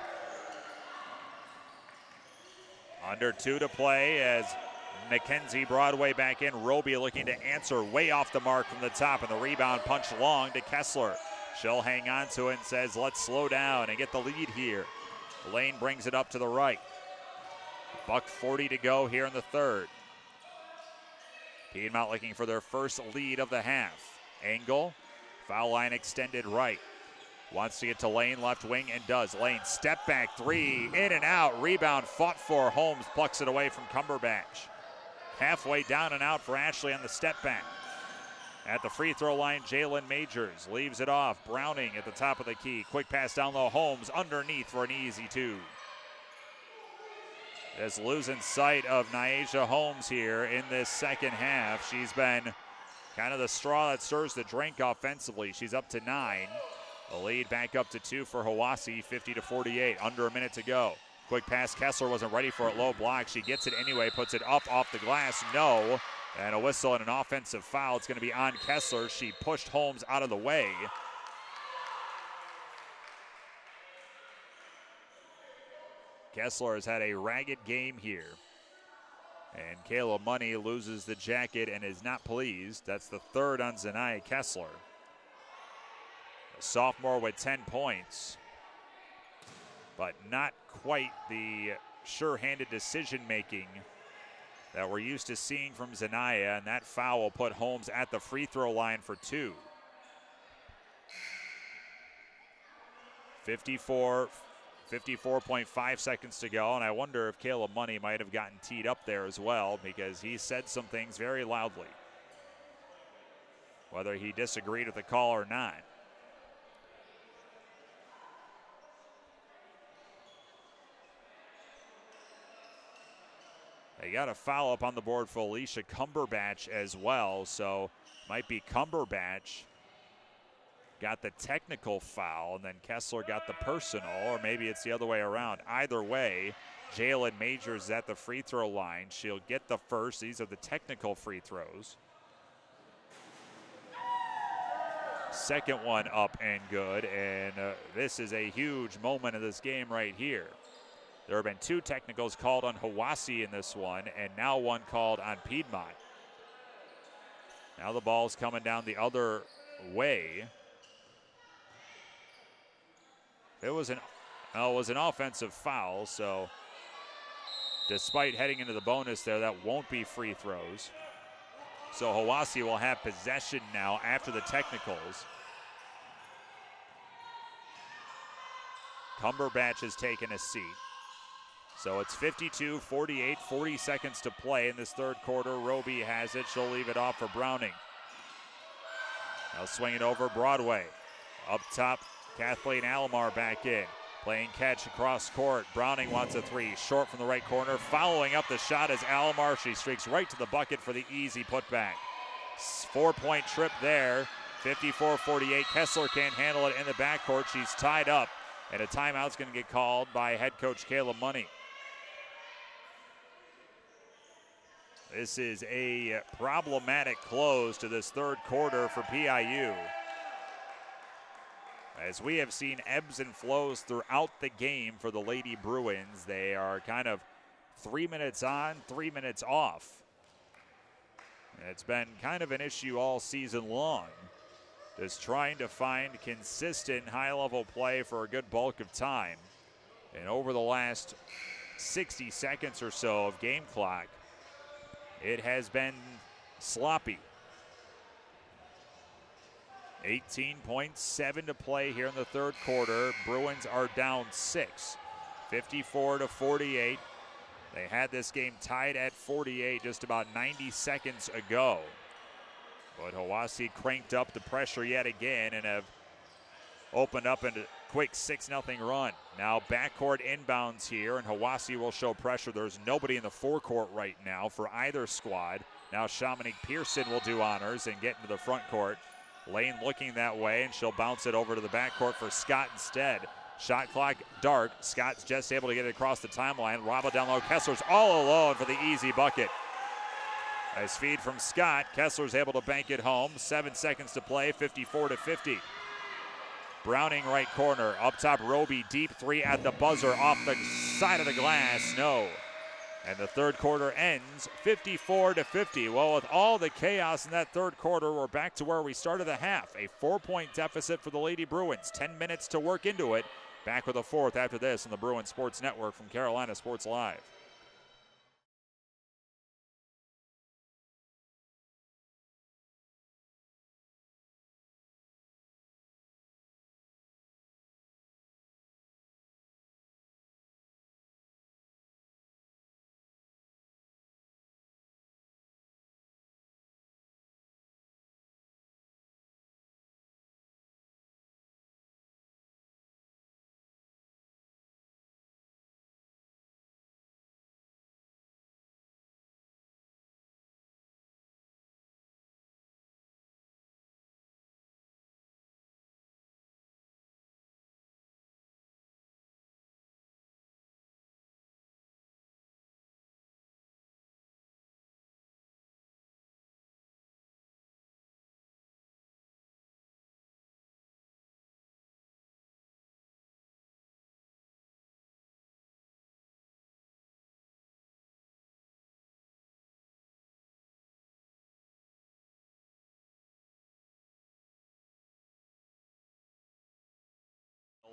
Under two to play as Mackenzie Broadway back in. Roby looking to answer way off the mark from the top, and the rebound punch long to Kessler. She'll hang on to it and says, let's slow down and get the lead here. Lane brings it up to the right. Buck 40 to go here in the third. Piedmont looking for their first lead of the half. Engel, foul line extended right. Wants to get to Lane, left wing, and does. Lane, step back three, in and out. Rebound fought for. Holmes plucks it away from Cumberbatch. Halfway down and out for Ashley on the step back. At the free throw line, Jalen Majors leaves it off. Browning at the top of the key. Quick pass down low. Holmes underneath for an easy two. Just losing sight of Nyasia Holmes here in this second half. She's been kind of the straw that stirs the drink offensively. She's up to nine. The lead back up to two for Hiwassee, 50 to 48. Under a minute to go. Quick pass. Kessler wasn't ready for it. Low block. She gets it anyway. Puts it up off the glass. No. And a whistle and an offensive foul. It's going to be on Kessler. She pushed Holmes out of the way. Kessler has had a ragged game here. And Caleb Money loses the jacket and is not pleased. That's the third on Zanaya Kessler. A sophomore with 10 points, but not quite the sure handed decision making that we're used to seeing from Zanaya. And that foul put Holmes at the free throw line for two. 54 54.5 seconds to go, and I wonder if Caleb Money might have gotten teed up there as well because he said some things very loudly. Whether he disagreed with the call or not. They got a foul up on the board for Alicia Cumberbatch as well, so might be Cumberbatch got the technical foul, and then Kessler got the personal, or maybe it's the other way around. Either way, Jalen Majors at the free throw line. She'll get the first. These are the technical free throws. Second one up and good, and uh, this is a huge moment of this game right here. There have been two technicals called on Hiwassee in this one, and now one called on Piedmont. Now the ball's coming down the other way. It was an well, it was an offensive foul, so despite heading into the bonus there, that won't be free throws. So Hiwassee will have possession now after the technicals. Cumberbatch has taken a seat. So it's 52 48, 40 seconds to play in this third quarter. Roby has it. She'll leave it off for Browning. Now swing it over Broadway. Up top, Kathleen Alomar back in. Playing catch across court. Browning wants a three. Short from the right corner. Following up the shot is Alomar. She streaks right to the bucket for the easy putback. Four point trip there. 54 48. Kessler can't handle it in the backcourt. She's tied up, and a timeout's going to get called by head coach Caleb Money. This is a problematic close to this third quarter for PIU. As we have seen ebbs and flows throughout the game for the Lady Bruins, they are kind of three minutes on, three minutes off. And it's been kind of an issue all season long. Just trying to find consistent high level play for a good bulk of time. And over the last 60 seconds or so of game clock, it has been sloppy. 18.7 to play here in the third quarter. Bruins are down six, 54 to 48. They had this game tied at 48 just about 90 seconds ago. But Hiwassee cranked up the pressure yet again and have opened up into quick 6 0 run. Now backcourt inbounds here, and Hiwassee will show pressure. There's nobody in the forecourt right now for either squad. Now Shamanique Pearson will do honors and get into the front court. Lane looking that way, and she'll bounce it over to the backcourt for Scott instead. Shot clock dark. Scott's just able to get it across the timeline. Robba down low. Kessler's all alone for the easy bucket. Nice feed from Scott. Kessler's able to bank it home. Seven seconds to play, 54 to 50. Browning right corner. Up top, Roby deep three at the buzzer off the side of the glass. No. And the third quarter ends 54 to 50. Well, with all the chaos in that third quarter, we're back to where we started the half. A four point deficit for the Lady Bruins. 10 minutes to work into it. Back with a fourth after this on the Bruin Sports Network from Carolina Sports Live.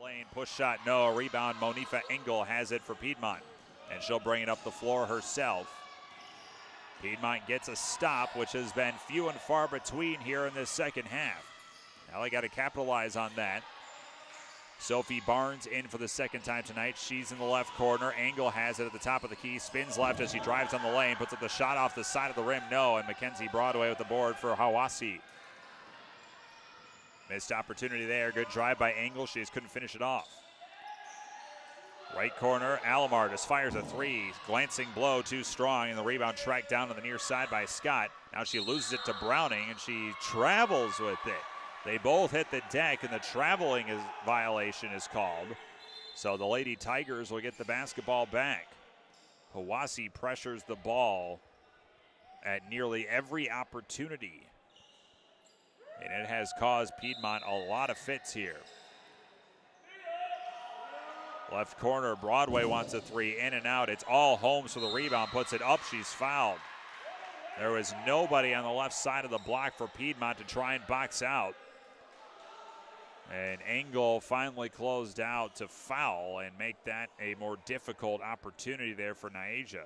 Lane push shot, no. Rebound. Monifa Engel has it for Piedmont, and she'll bring it up the floor herself. Piedmont gets a stop, which has been few and far between here in this second half. Now they got to capitalize on that. Sophie Barnes in for the second time tonight. She's in the left corner. Engel has it at the top of the key. Spins left as she drives on the lane. Puts up the shot off the side of the rim. No. And Mackenzie Broadway with the board for Hiwassee. Missed opportunity there. Good drive by Engel. She just couldn't finish it off. Right corner, Alomar just fires a three. Glancing blow, too strong, and the rebound tracked down to the near side by Scott. Now she loses it to Browning, and she travels with it. They both hit the deck, and the traveling is, violation is called. So the Lady Tigers will get the basketball back. Hiwassee pressures the ball at nearly every opportunity. And it has caused Piedmont a lot of fits here. Left corner, Broadway wants a three, in and out. It's all Holmes for the rebound, puts it up, she's fouled. There was nobody on the left side of the block for Piedmont to try and box out. And Engel finally closed out to foul and make that a more difficult opportunity there for Nyasia.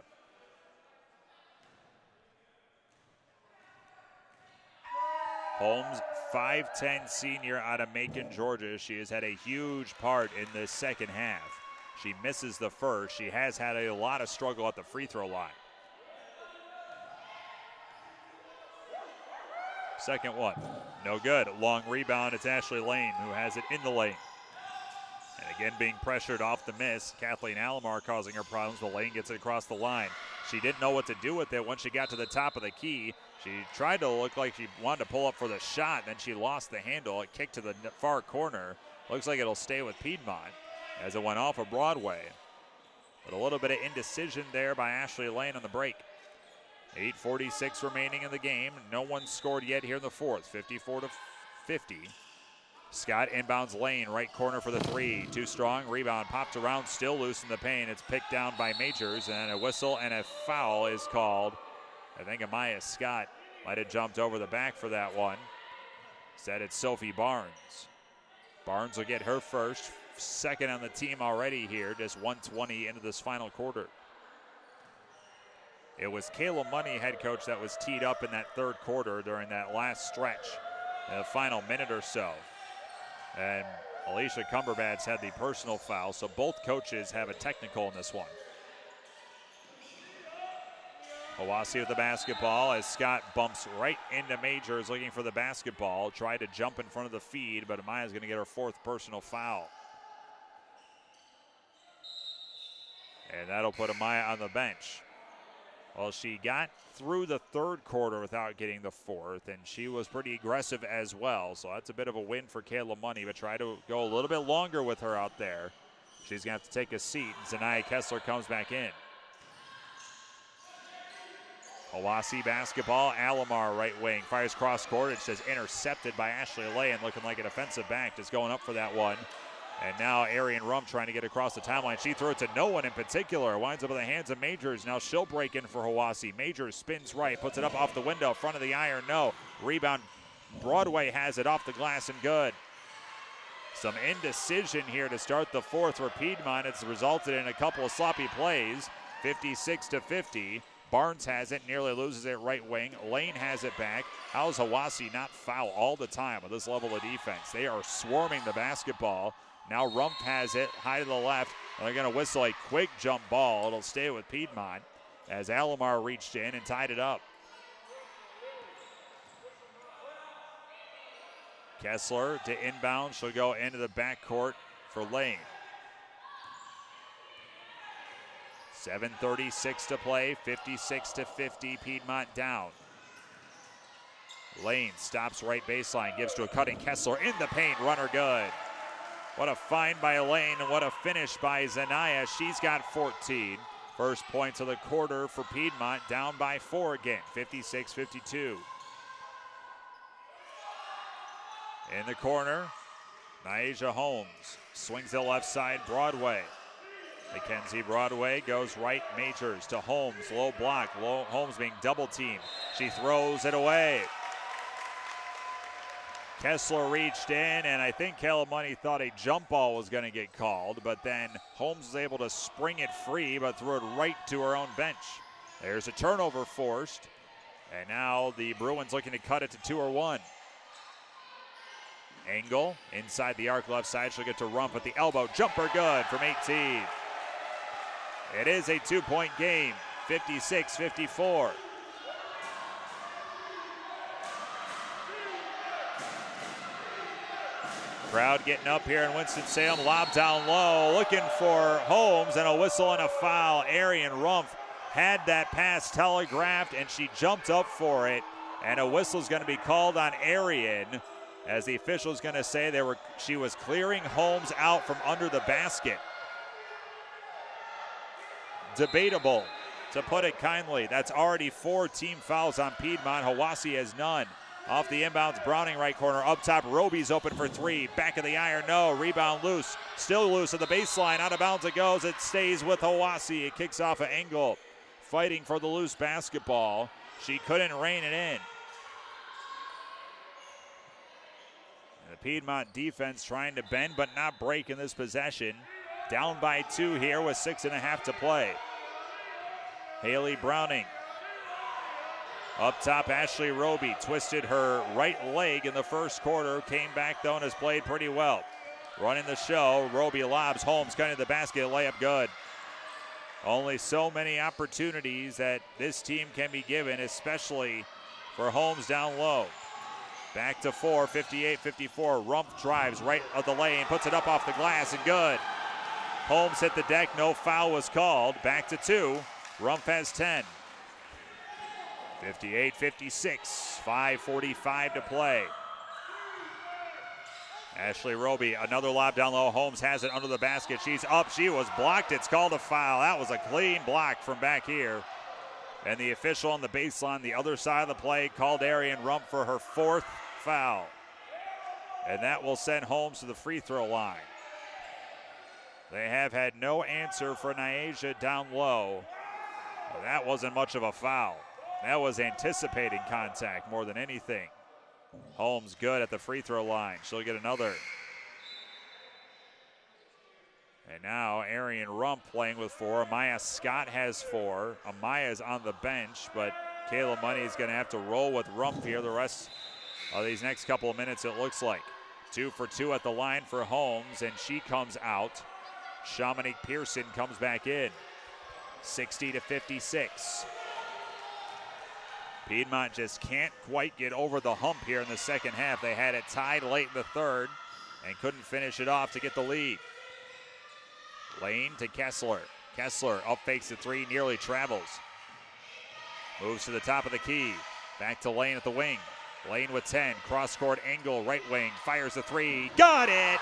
Holmes, 5'10 senior out of Macon, Georgia. She has had a huge part in the second half. She misses the first. She has had a lot of struggle at the free throw line. Second one, no good. Long rebound. It's Ashley Lane who has it in the lane. And again, being pressured off the miss. Kathleen Alomar causing her problems, but Lane gets it across the line. She didn't know what to do with it once she got to the top of the key. She tried to look like she wanted to pull up for the shot, then she lost the handle. It kicked to the far corner. Looks like it'll stay with Piedmont as it went off of Broadway. But a little bit of indecision there by Ashley Lane on the break. 8.46 remaining in the game. No one scored yet here in the fourth. 54 to 50. Scott inbounds lane, right corner for the three. Too strong. Rebound popped around, still loose in the paint. It's picked down by Majors, and a whistle and a foul is called. I think Amaya Scott might have jumped over the back for that one. Said it's Sophie Barnes. Barnes will get her first, second on the team already here, just 120 into this final quarter. It was Caleb Money, head coach, that was teed up in that third quarter during that last stretch, the final minute or so. And Alicia Cumberbatch had the personal foul, so both coaches have a technical in this one. Hiwassee with the basketball as Scott bumps right into Majors looking for the basketball. Tried to jump in front of the feed, but Amaya's going to get her fourth personal foul. And that'll put Amaya on the bench. Well, she got through the third quarter without getting the fourth, and she was pretty aggressive as well. So that's a bit of a win for Caleb Money, but try to go a little bit longer with her out there. She's going to have to take a seat. Zanaya Kessler comes back in. Hiwassee basketball. Alomar right wing. Fires cross court. It says intercepted by Ashley Lane, looking like an offensive back, just going up for that one. And now Arian Rumpf trying to get across the timeline. She throws it to no one in particular. Winds up in the hands of Majors. Now she'll break in for Hiwassee. Majors spins right, puts it up off the window, front of the iron. No. Rebound. Broadway has it off the glass and good. Some indecision here to start the fourth for Piedmont. It's resulted in a couple of sloppy plays. 56 to 50. Barnes has it, nearly loses it right wing. Lane has it back. How's Hiwassee not foul all the time with this level of defense? They are swarming the basketball. Now Rumpf has it, high to the left. They're going to whistle a quick jump ball. It'll stay with Piedmont as Alomar reached in and tied it up. Kessler to inbound. She'll go into the backcourt for Lane. 7.36 to play, 56 to 50, Piedmont down. Lane stops right baseline, gives to a cutting Kessler in the paint, runner good. What a find by Elaine and what a finish by Zanaya. She's got 14. First points of the quarter for Piedmont, down by four again, 56 52. In the corner, Nyasia Holmes swings the left side, Broadway. Mackenzie Broadway goes right, Majors to Holmes, low block. Low, Holmes being double teamed. She throws it away. Kessler reached in, and I think Money thought a jump ball was going to get called, but then Holmes was able to spring it free, but threw it right to her own bench. There's a turnover forced, and now the Bruins looking to cut it to two or one. Engel inside the arc left side. She'll get to Rumpf at the elbow. Jumper good from 18. It is a two point game, 56 54. Crowd getting up here in Winston-Salem. Lob down low, looking for Holmes, and a whistle and a foul. Arian Rumpf had that pass telegraphed, and she jumped up for it. And a whistle is going to be called on Arian, as the official is going to say they were she was clearing Holmes out from under the basket debatable, to put it kindly. That's already four team fouls on Piedmont. Hiwassee has none. Off the inbounds, Browning right corner. Up top, Roby's open for three. Back of the iron, no. Rebound loose. Still loose at the baseline. Out of bounds it goes. It stays with Hiwassee. It kicks off an angle. Fighting for the loose basketball. She couldn't rein it in. the Piedmont defense trying to bend but not break in this possession. Down by two here with six and a half to play. Haley Browning. Up top, Ashley Roby twisted her right leg in the first quarter. Came back though and has played pretty well. Running the show, Roby lobs Holmes cutting to the basket, layup good. Only so many opportunities that this team can be given, especially for Holmes down low. Back to four, 58 54. Rumpf drives right of the lane, puts it up off the glass, and good. Holmes hit the deck, no foul was called. Back to two. Rumpf has 10. 58 56, 5.45 to play. Ashley Roby, another lob down low. Holmes has it under the basket. She's up. She was blocked. It's called a foul. That was a clean block from back here. And the official on the baseline, the other side of the play, called Arian Rumpf for her fourth foul. And that will send Holmes to the free throw line. They have had no answer for Nyasia down low. That wasn't much of a foul. That was anticipating contact more than anything. Holmes good at the free throw line. She'll get another. And now Arian Rumpf playing with four. Amaya Scott has four. Amaya is on the bench, but Caleb Money is going to have to roll with Rumpf here the rest of these next couple of minutes, it looks like. Two for two at the line for Holmes, and she comes out. Shamanique Pearson comes back in. 60 to 56. Piedmont just can't quite get over the hump here in the second half. They had it tied late in the third and couldn't finish it off to get the lead. Lane to Kessler. Kessler up fakes the three, nearly travels. Moves to the top of the key. Back to Lane at the wing. Lane with 10. Cross court angle, right wing. Fires the three. Got it!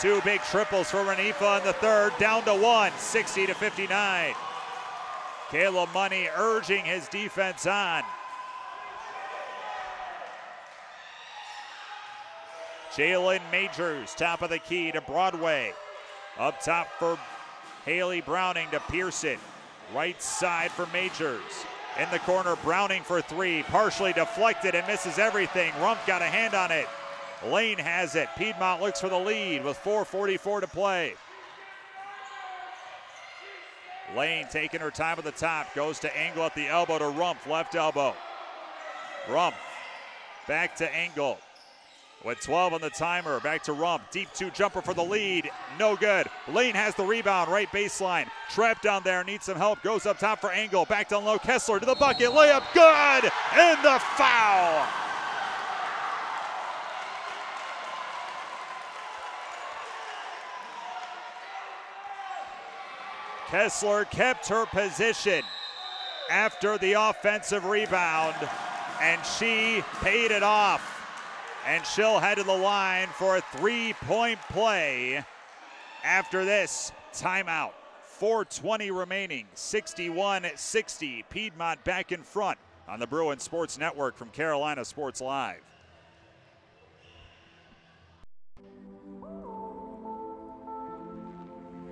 Two big triples for Renifa in the third. Down to one, 60 to 59. Caleb Money urging his defense on. Jalen Majors, top of the key to Broadway. Up top for Haley Browning to Pearson. Right side for Majors. In the corner, Browning for three. Partially deflected and misses everything. Rumpf got a hand on it. Lane has it. Piedmont looks for the lead with 4.44 to play. Lane taking her time at the top. Goes to Engel at the elbow to Rumpf, left elbow. Rumpf back to Engel with 12 on the timer. Back to Rumpf. Deep two jumper for the lead. No good. Lane has the rebound. Right baseline. Trapped down there. Needs some help. Goes up top for Engel. Back down low. Kessler to the bucket. Layup. Good. And the foul. Kessler kept her position after the offensive rebound, and she paid it off. And she'll head to the line for a three point play after this timeout. 420 remaining, 61 60. Piedmont back in front on the Bruin Sports Network from Carolina Sports Live.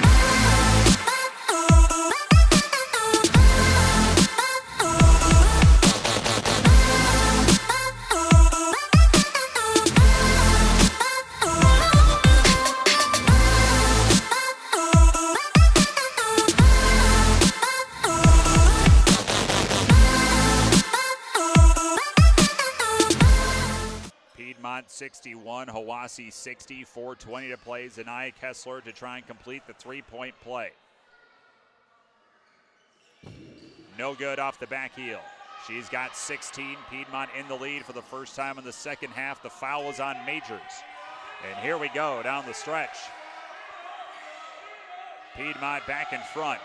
Piedmont 61, Hiwassee 60, 420 to play. Zanaya Kessler to try and complete the three point play. No good off the back heel. She's got 16. Piedmont in the lead for the first time in the second half. The foul was on Majors. And here we go down the stretch. Piedmont back in front.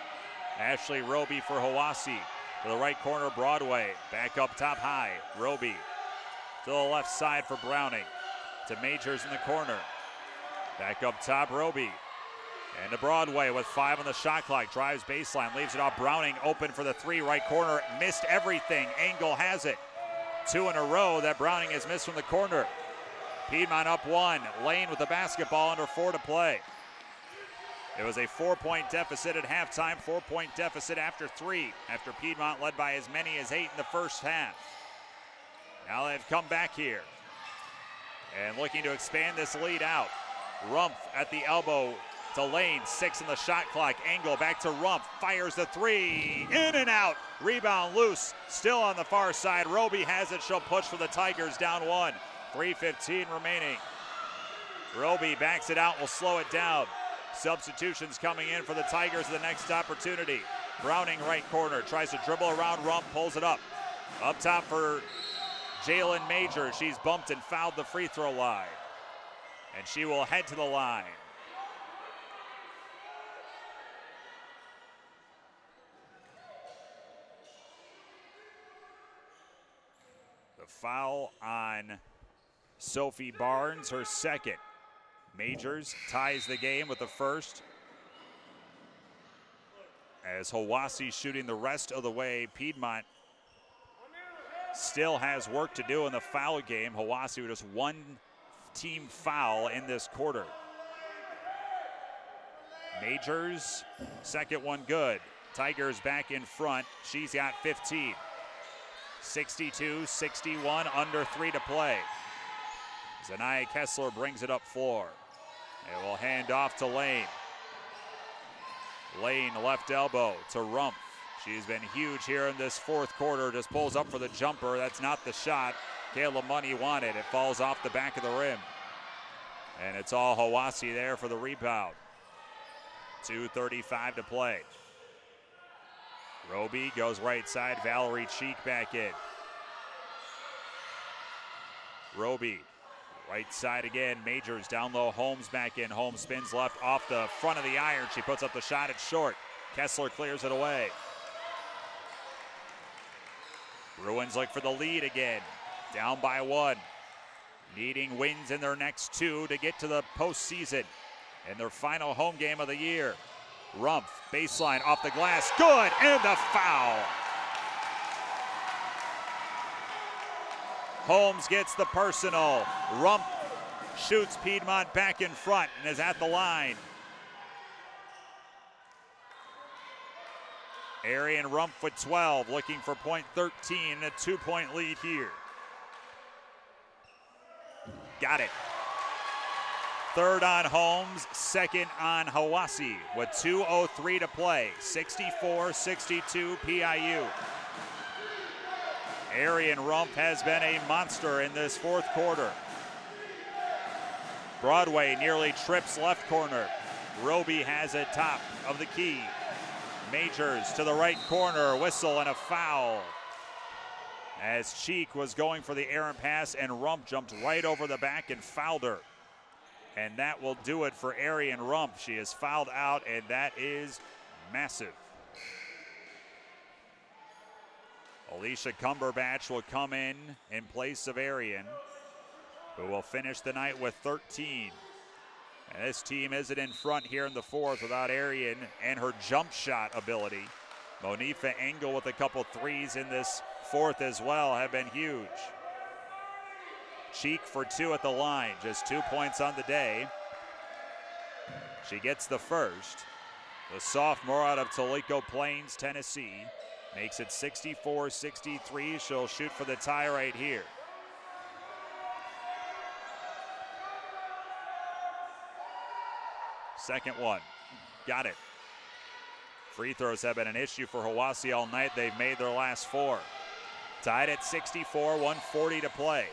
Ashley Roby for Hiwassee. To the right corner, Broadway. Back up top high. Roby to the left side for Browning. To Majors in the corner. Back up top, Roby. And to Broadway with five on the shot clock. Drives baseline, leaves it off. Browning open for the three, right corner. Missed everything. Engel has it. Two in a row that Browning has missed from the corner. Piedmont up one. Lane with the basketball under four to play. It was a four point deficit at halftime, four point deficit after three, after Piedmont led by as many as eight in the first half. Now they've come back here and looking to expand this lead out. Rumpf at the elbow to Lane, six in the shot clock. Engel back to Rumpf, fires the three, in and out. Rebound loose, still on the far side. Roby has it. She'll push for the Tigers down one. 3.15 remaining. Roby backs it out, will slow it down. Substitutions coming in for the Tigers the next opportunity. Browning right corner, tries to dribble around Rumpf, pulls it up. Up top for Jalen Major. She's bumped and fouled the free throw line. And she will head to the line. The foul on Sophie Barnes, her second. Majors ties the game with the first. As Hiwassee shooting the rest of the way, Piedmont still has work to do in the foul game. With just one team foul in this quarter. Majors, second one good. Tigers back in front. She's got 15. 62 61, under three to play. Zanaya Kessler brings it up floor. It will hand off to Lane. Lane, left elbow to Rumpf. She's been huge here in this fourth quarter. Just pulls up for the jumper. That's not the shot Caleb Money wanted. It falls off the back of the rim. And it's all Hiwassee there for the rebound. 2.35 to play. Roby goes right side. Valerie Cheek back in. Roby right side again. Majors down low. Holmes back in. Holmes spins left off the front of the iron. She puts up the shot. It's short. Kessler clears it away. Bruins look for the lead again. Down by one. Needing wins in their next two to get to the postseason in their final home game of the year. Rumpf, baseline off the glass, good, and the foul. Holmes gets the personal. Rumpf shoots Piedmont back in front and is at the line. Arian Rumpf with 12, looking for point 13, a two point lead here. Got it. Third on Holmes, second on Hiwassee with 2.03 to play. 64 62 PIU. Arian Rumpf has been a monster in this fourth quarter. Broadway nearly trips left corner. Roby has it top of the key. Majors to the right corner, whistle and a foul. As Cheek was going for the errant pass and Rumpf jumped right over the back and fouled her. And that will do it for Arian Rumpf. She is fouled out, and that is massive. Alicia Cumberbatch will come in in place of Arian, who will finish the night with 13. And this team isn't in front here in the fourth without Arian and her jump shot ability. Monifa Engel with a couple threes in this fourth as well have been huge. Cheek for two at the line, just two points on the day. She gets the first. The sophomore out of Tellico Plains, Tennessee, makes it 64 63. She'll shoot for the tie right here. Second one. Got it. Free throws have been an issue for Hiwassee all night. They've made their last four. Tied at 64, 140 to play.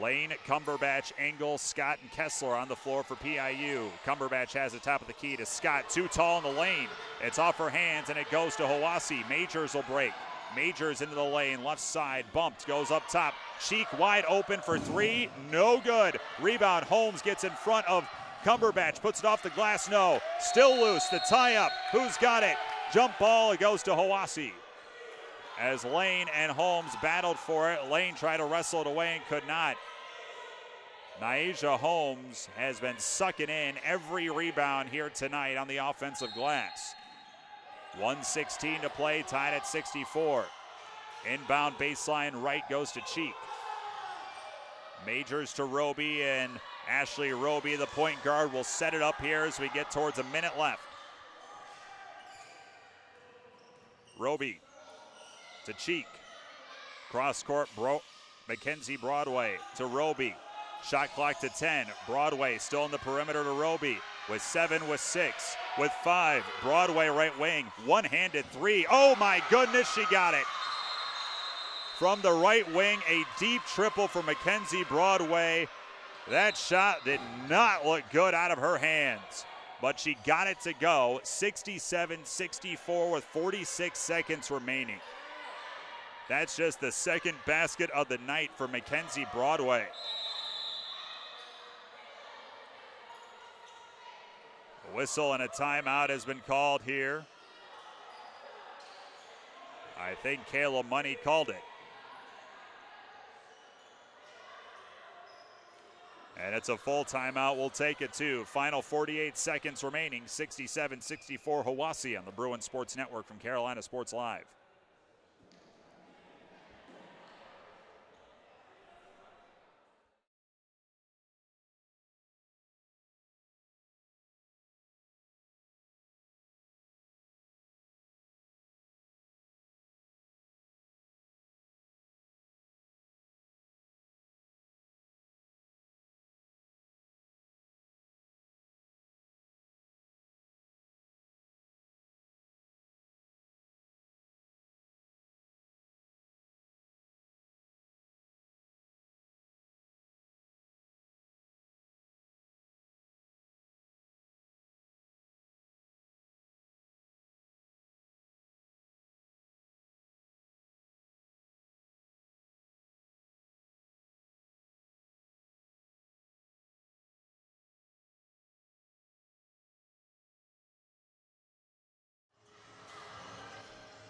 Lane, Cumberbatch, Engel, Scott, and Kessler on the floor for PIU. Cumberbatch has the top of the key to Scott. Too tall in the lane. It's off her hands and it goes to Hiwassee. Majors will break. Majors into the lane, left side, bumped, goes up top. Cheek wide open for three, no good. Rebound, Holmes gets in front of Cumberbatch, puts it off the glass, no. Still loose, the tie up. Who's got it? Jump ball, it goes to Hiwassee. As Lane and Holmes battled for it, Lane tried to wrestle it away and could not. Nyasia Holmes has been sucking in every rebound here tonight on the offensive glass. 116 to play, tied at 64. Inbound baseline right goes to Cheek. Majors to Roby and Ashley Roby, the point guard, will set it up here as we get towards a minute left. Roby to Cheek. Cross court, Bro- Mackenzie Broadway to Roby. Shot clock to 10. Broadway still in the perimeter to Roby. With seven, with six, with five. Broadway right wing, one handed three. Oh my goodness, she got it. From the right wing, a deep triple for Mackenzie Broadway. That shot did not look good out of her hands, but she got it to go 67 64 with 46 seconds remaining. That's just the second basket of the night for Mackenzie Broadway. Whistle and a timeout has been called here. I think Caleb Money called it. And it's a full timeout. We'll take it too. Final 48 seconds remaining. 67 64 Hiwassee on the Bruin Sports Network from Carolina Sports Live.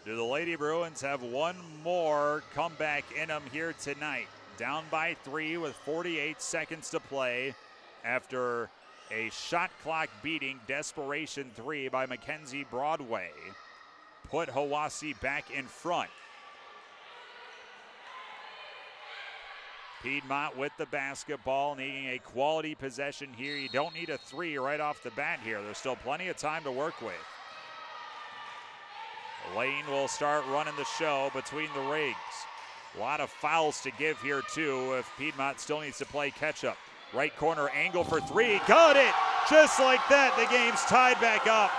Do the Lady Bruins have one more comeback in them here tonight? Down by three with 48 seconds to play after a shot clock beating desperation three by Mackenzie Broadway. Put Hiwassee back in front. Piedmont with the basketball, needing a quality possession here. You don't need a three right off the bat here. There's still plenty of time to work with. Lane will start running the show between the rings. A lot of fouls to give here, too, if Piedmont still needs to play catch up. Right corner Engel for three. Got it! Just like that, the game's tied back up.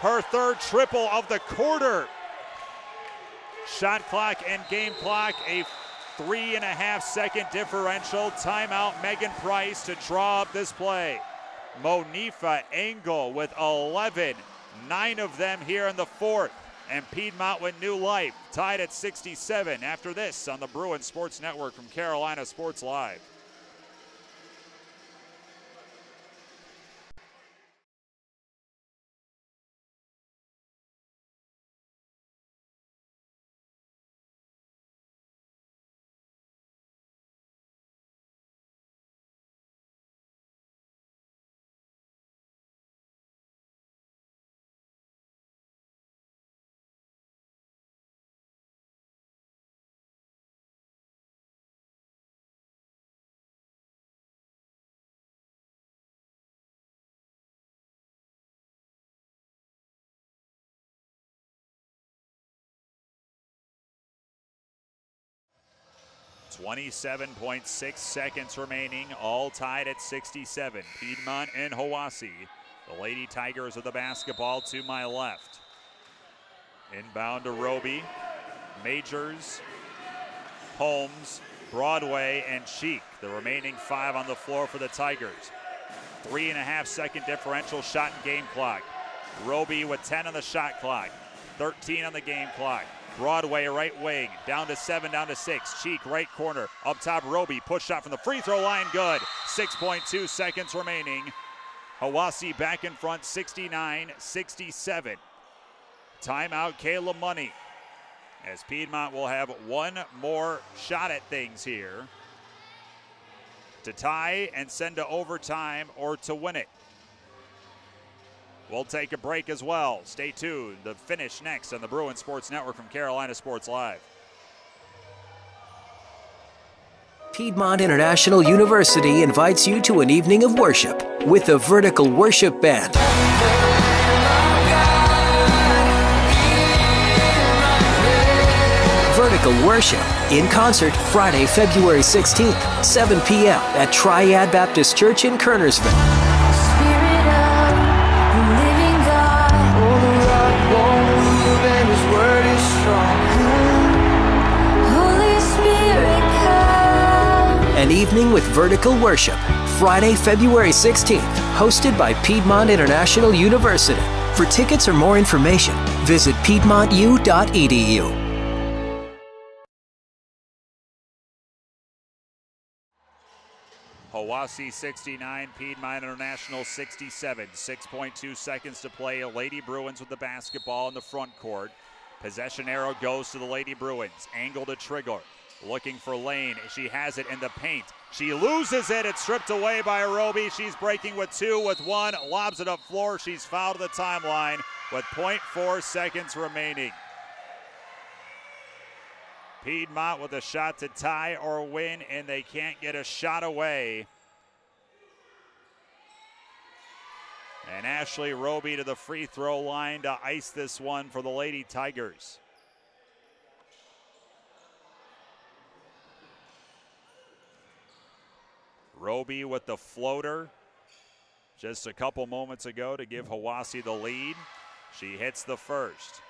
Her third triple of the quarter. Shot clock and game clock, a three and a half second differential. Timeout, Megan Price to draw up this play. Monifa Engel with 11 Nine of them here in the fourth. And Piedmont with new life, tied at 67 after this on the Bruin Sports Network from Carolina Sports Live. Twenty-seven point six seconds remaining, all tied at 67. Piedmont and Hiwassee. The Lady Tigers of the basketball to my left. Inbound to Roby, Majors, Holmes, Broadway, and Cheek. The remaining five on the floor for the Tigers. Three and a half second differential shot and game clock. Roby with 10 on the shot clock, 13 on the game clock. Broadway right wing, down to seven, down to six. Cheek right corner, up top Roby, push shot from the free throw line, good. 6.2 seconds remaining. Hiwassee back in front, 69 67. Timeout, Caleb Money. As Piedmont will have one more shot at things here to tie and send to overtime or to win it. We'll take a break as well. Stay tuned. The finish next on the Bruin Sports Network from Carolina Sports Live. Piedmont International University invites you to an evening of worship with the Vertical Worship Band. Vertical Worship in concert Friday, February 16th, 7 p.m. at Triad Baptist Church in Kernersville. An evening with vertical worship, Friday, February 16th, hosted by Piedmont International University. For tickets or more information, visit piedmontu.edu. Hiwassee 69, Piedmont International 67. 6.2 seconds to play. Lady Bruins with the basketball in the front court. Possession arrow goes to the Lady Bruins. Engel to Trigger. Looking for Lane. She has it in the paint. She loses it. It's stripped away by Arobi. She's breaking with two, with one. Lobs it up floor. She's fouled the timeline with 0.4 seconds remaining. Piedmont with a shot to tie or win, and they can't get a shot away. And Ashley Roby to the free throw line to ice this one for the Lady Tigers. Roby with the floater just a couple moments ago to give Hiwassee the lead. She hits the first.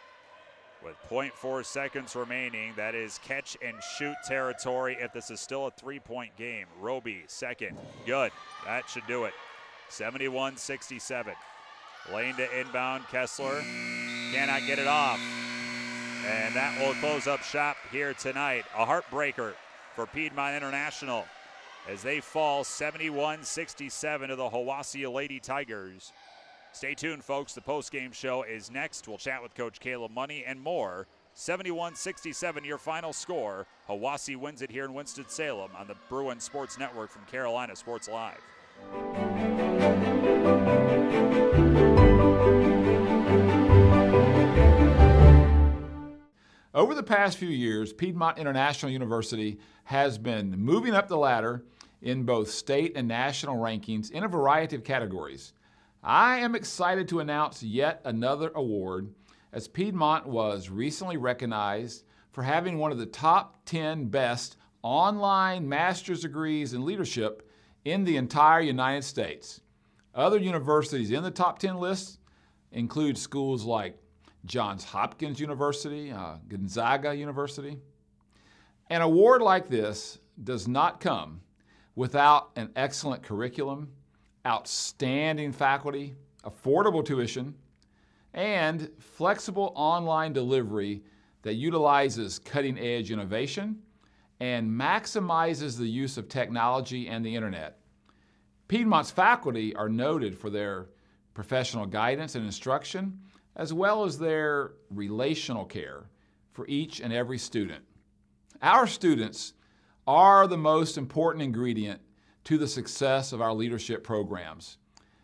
With 0.4 seconds remaining, that is catch and shoot territory if this is still a three point game. Roby, second. Good. That should do it. 71 67. Lane to inbound. Kessler cannot get it off. And that will close up shop here tonight. A heartbreaker for Piedmont International as they fall 71 67 to the Hiwassee Lady Tigers. Stay tuned, folks. The post-game show is next. We'll chat with Coach Caleb Money and more. 71 67, your final score. Hiwassee wins it here in Winston-Salem on the Bruin Sports Network from Carolina Sports Live. Over the past few years, Piedmont International University has been moving up the ladder in both state and national rankings in a variety of categories. I am excited to announce yet another award as Piedmont was recently recognized for having one of the top 10 best online master's degrees in leadership in the entire United States. Other universities in the top 10 list include schools like Johns Hopkins University, uh, Gonzaga University. An award like this does not come without an excellent curriculum outstanding faculty, affordable tuition, and flexible online delivery that utilizes cutting edge innovation and maximizes the use of technology and the internet. Piedmont's faculty are noted for their professional guidance and instruction, as well as their relational care for each and every student. Our students are the most important ingredient to the success of our leadership programs.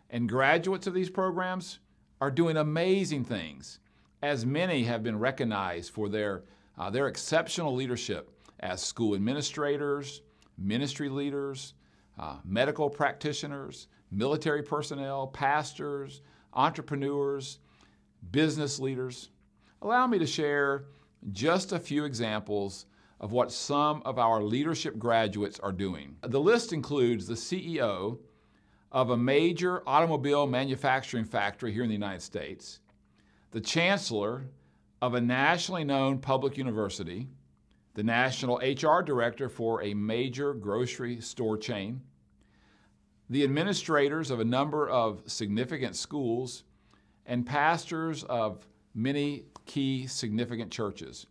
And graduates of these programs are doing amazing things, as many have been recognized for their, uh, their exceptional leadership as school administrators, ministry leaders, uh, medical practitioners, military personnel, pastors, entrepreneurs, business leaders. Allow me to share just a few examples of what some of our leadership graduates are doing. The list includes the CEO of a major automobile manufacturing factory here in the United States, the chancellor of a nationally known public university, the national HR director for a major grocery store chain, the administrators of a number of significant schools, and pastors of many key significant churches.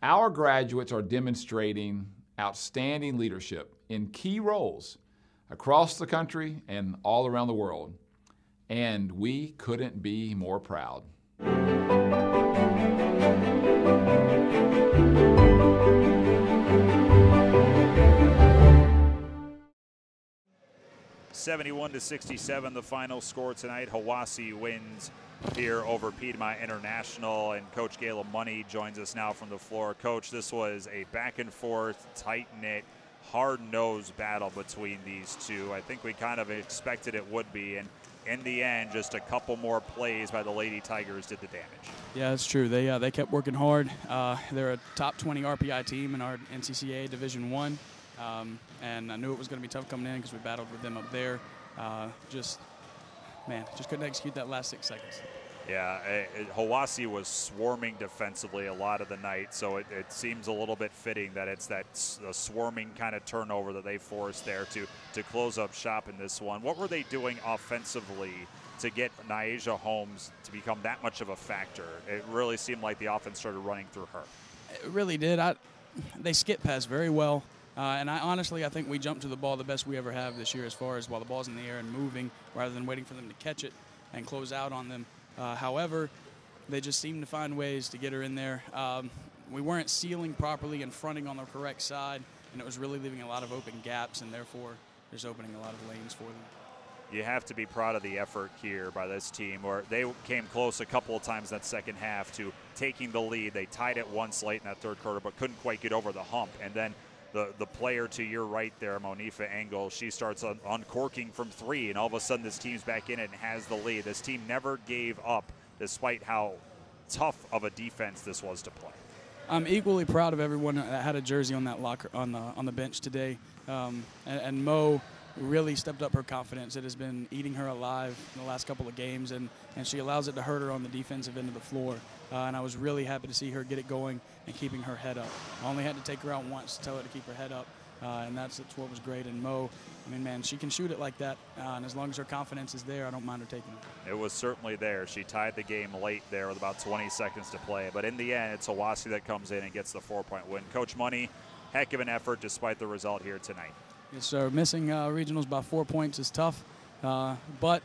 Our graduates are demonstrating outstanding leadership in key roles across the country and all around the world. And we couldn't be more proud. Seventy-one to sixty-seven, the final score tonight. Hiwassee wins here over Piedmont International. And Coach Caleb Money joins us now from the floor. Coach, this was a back and forth, tight knit, hard nosed battle between these two. I think we kind of expected it would be. And in the end, just a couple more plays by the Lady Tigers did the damage. Yeah, that's true. They uh, they kept working hard. Uh, they're a top 20 RPI team in our NCCA Division One, um, and I knew it was going to be tough coming in because we battled with them up there. Uh, just man, just couldn't execute that last six seconds. Yeah, eh, eh, it, it, Hiwassee was swarming defensively a lot of the night, so it, it seems a little bit fitting that it's that swarming kind of turnover that they forced there to to close up shop in this one. What were they doing offensively to get Nyasia Holmes to become that much of a factor? It really seemed like the offense started running through her. It really did. I, they skip pass very well. Uh, and I honestly, I think we jumped to the ball the best we ever have this year, as far as while the ball's in the air and moving, rather than waiting for them to catch it and close out on them. Uh, however, they just seemed to find ways to get her in there. Um, we weren't sealing properly and fronting on the correct side, and it was really leaving a lot of open gaps, and therefore just opening a lot of lanes for them. You have to be proud of the effort here by this team, or they came close a couple of times that second half to taking the lead. They tied it once late in that third quarter, but couldn't quite get over the hump. And then the, the player to your right there, Monifa Engel, she starts un- uncorking from three, and all of a sudden this team's back in it and has the lead. This team never gave up, despite how tough of a defense this was to play. I'm equally proud of everyone that had a jersey on that locker on the on the bench today, um, and, and Mo really stepped up her confidence. It has been eating her alive in the last couple of games, and, and she allows it to hurt her on the defensive end of the floor. Uh, and I was really happy to see her get it going and keeping her head up. I only had to take her out once to tell her to keep her head up. Uh, and that's, that's what was great. And Mo, I mean, man, she can shoot it like that. Uh, and as long as her confidence is there, I don't mind her taking it. It was certainly there. She tied the game late there with about 20 seconds to play. But in the end, it's Hiwassee that comes in and gets the four point win. Coach Money, heck of an effort despite the result here tonight. Yes, sir. Missing uh, regionals by four points is tough, uh, but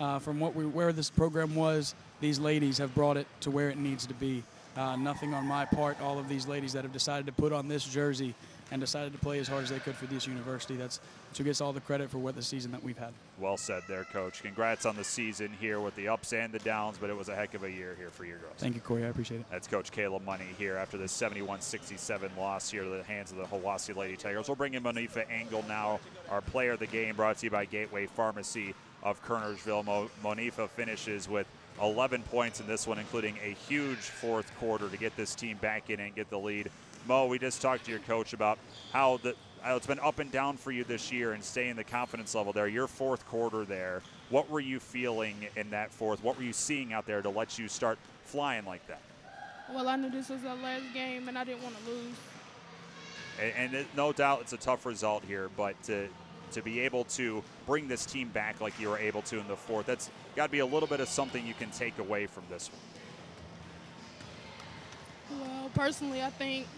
uh, from what we where this program was, these ladies have brought it to where it needs to be. Uh, nothing on my part. All of these ladies that have decided to put on this jersey and decided to play as hard as they could for this university. That's, who gets all the credit for what the season that we've had. Well said there, Coach. Congrats on the season here with the ups and the downs, but it was a heck of a year here for your girls. Thank you, Corey. I appreciate it. That's Coach Caleb Money here after this 71-67 loss here to the hands of the Hiwassee Lady Tigers. We'll bring in Monifa Engel now, our player of the game, brought to you by Gateway Pharmacy of Kernersville. Mo- Monifa finishes with 11 points in this one, including a huge fourth quarter to get this team back in and get the lead. Mo, we just talked to your coach about how the how it's been up and down for you this year and staying the confidence level there. Your fourth quarter there, what were you feeling in that fourth? What were you seeing out there to let you start flying like that? Well, I knew this was our last game, and I didn't want to lose. And, and it, no doubt it's a tough result here, but to, to be able to bring this team back like you were able to in the fourth, that's got to be a little bit of something you can take away from this one. Well, personally, I think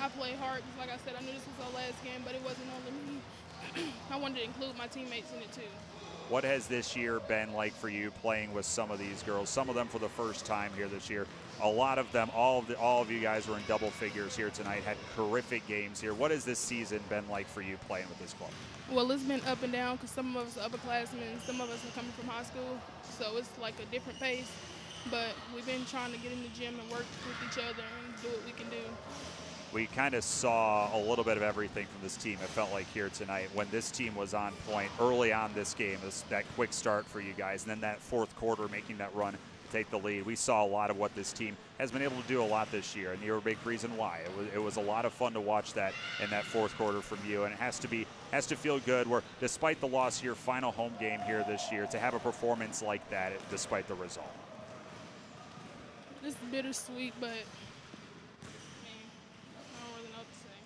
I played hard because, like I said, I knew this was our last game, but it wasn't only me. [clears throat] I wanted to include my teammates in it too. What has this year been like for you playing with some of these girls? Some of them for the first time here this year. A lot of them, all of the, all of you guys were in double figures here tonight. Had terrific games here. What has this season been like for you playing with this club? Well, it's been up and down because some of us are upperclassmen, some of us are coming from high school, so it's like a different pace. But we've been trying to get in the gym and work with each other and do what we can do we kind of saw a little bit of everything from this team. It felt like here tonight when this team was on point early on this game, this, that quick start for you guys, and then that fourth quarter making that run to take the lead. We saw a lot of what this team has been able to do a lot this year, and you're a big reason why. It was, it was a lot of fun to watch that in that fourth quarter from you, and it has to be has to feel good. Where despite the loss, your final home game here this year, to have a performance like that, despite the result. It's bittersweet, but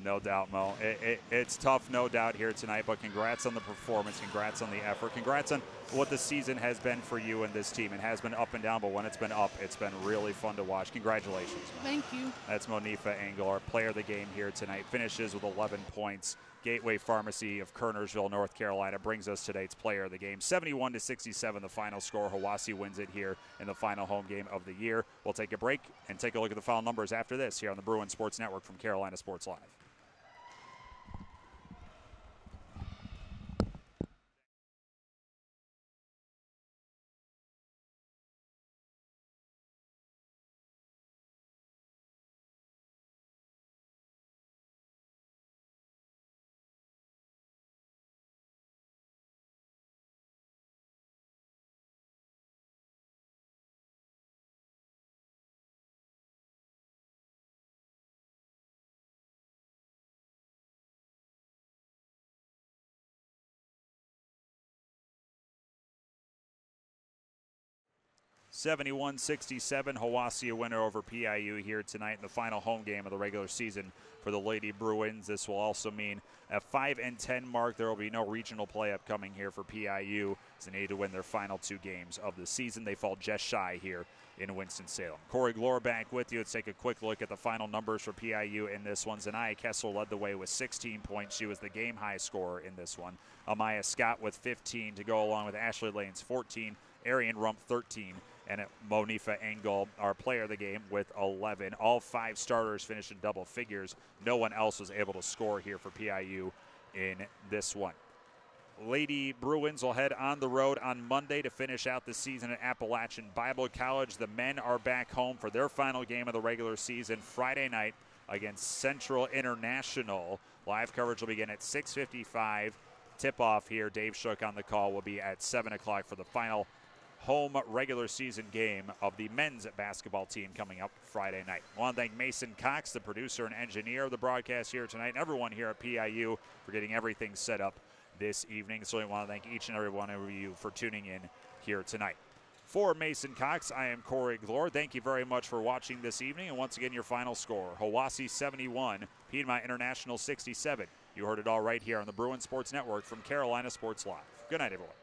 No doubt, Mo. It, it, it's tough, no doubt, here tonight, but congrats on the performance. Congrats on the effort. Congrats on what the season has been for you and this team. It has been up and down, but when it's been up, it's been really fun to watch. Congratulations. Thank you. That's Monifa Engel, our player of the game here tonight. Finishes with 11 points. Gateway Pharmacy of Kernersville, North Carolina, brings us tonight's player of the game. 71 to 67, the final score. Hiwassee wins it here in the final home game of the year. We'll take a break and take a look at the final numbers after this here on the Bruin Sports Network from Carolina Sports Live. 71 67. Hiwassee a winner over PIU here tonight in the final home game of the regular season for the Lady Bruins. This will also mean a 5 and 10 mark, there will be no regional play upcoming here for PIU as they need to win their final two games of the season. They fall just shy here in Winston-Salem. Corey Glore back with you. Let's take a quick look at the final numbers for PIU in this one. Zanaya Kessler led the way with 16 points. She was the game high scorer in this one. Amaya Scott with 15 to go along with Ashley Lanes 14, Arian Rumpf 13, and Monifa Engel, our player of the game, with 11. All five starters finished in double figures. No one else was able to score here for PIU in this one. Lady Bruins will head on the road on Monday to finish out the season at Appalachian Bible College. The men are back home for their final game of the regular season Friday night against Central International. Live coverage will begin at 6:55. Tip-off here. Dave Shook on the call will be at 7 o'clock for the final home regular season game of the men's basketball team coming up Friday night. I want to thank Mason Cox, the producer and engineer of the broadcast here tonight, and everyone here at PIU for getting everything set up this evening. So I want to thank each and every one of you for tuning in here tonight. For Mason Cox, I am Corey Glore. Thank you very much for watching this evening. And once again, your final score Hiwassee 71, Piedmont International 67. You heard it all right here on the Bruin Sports Network from Carolina Sports Live. Good night, everyone.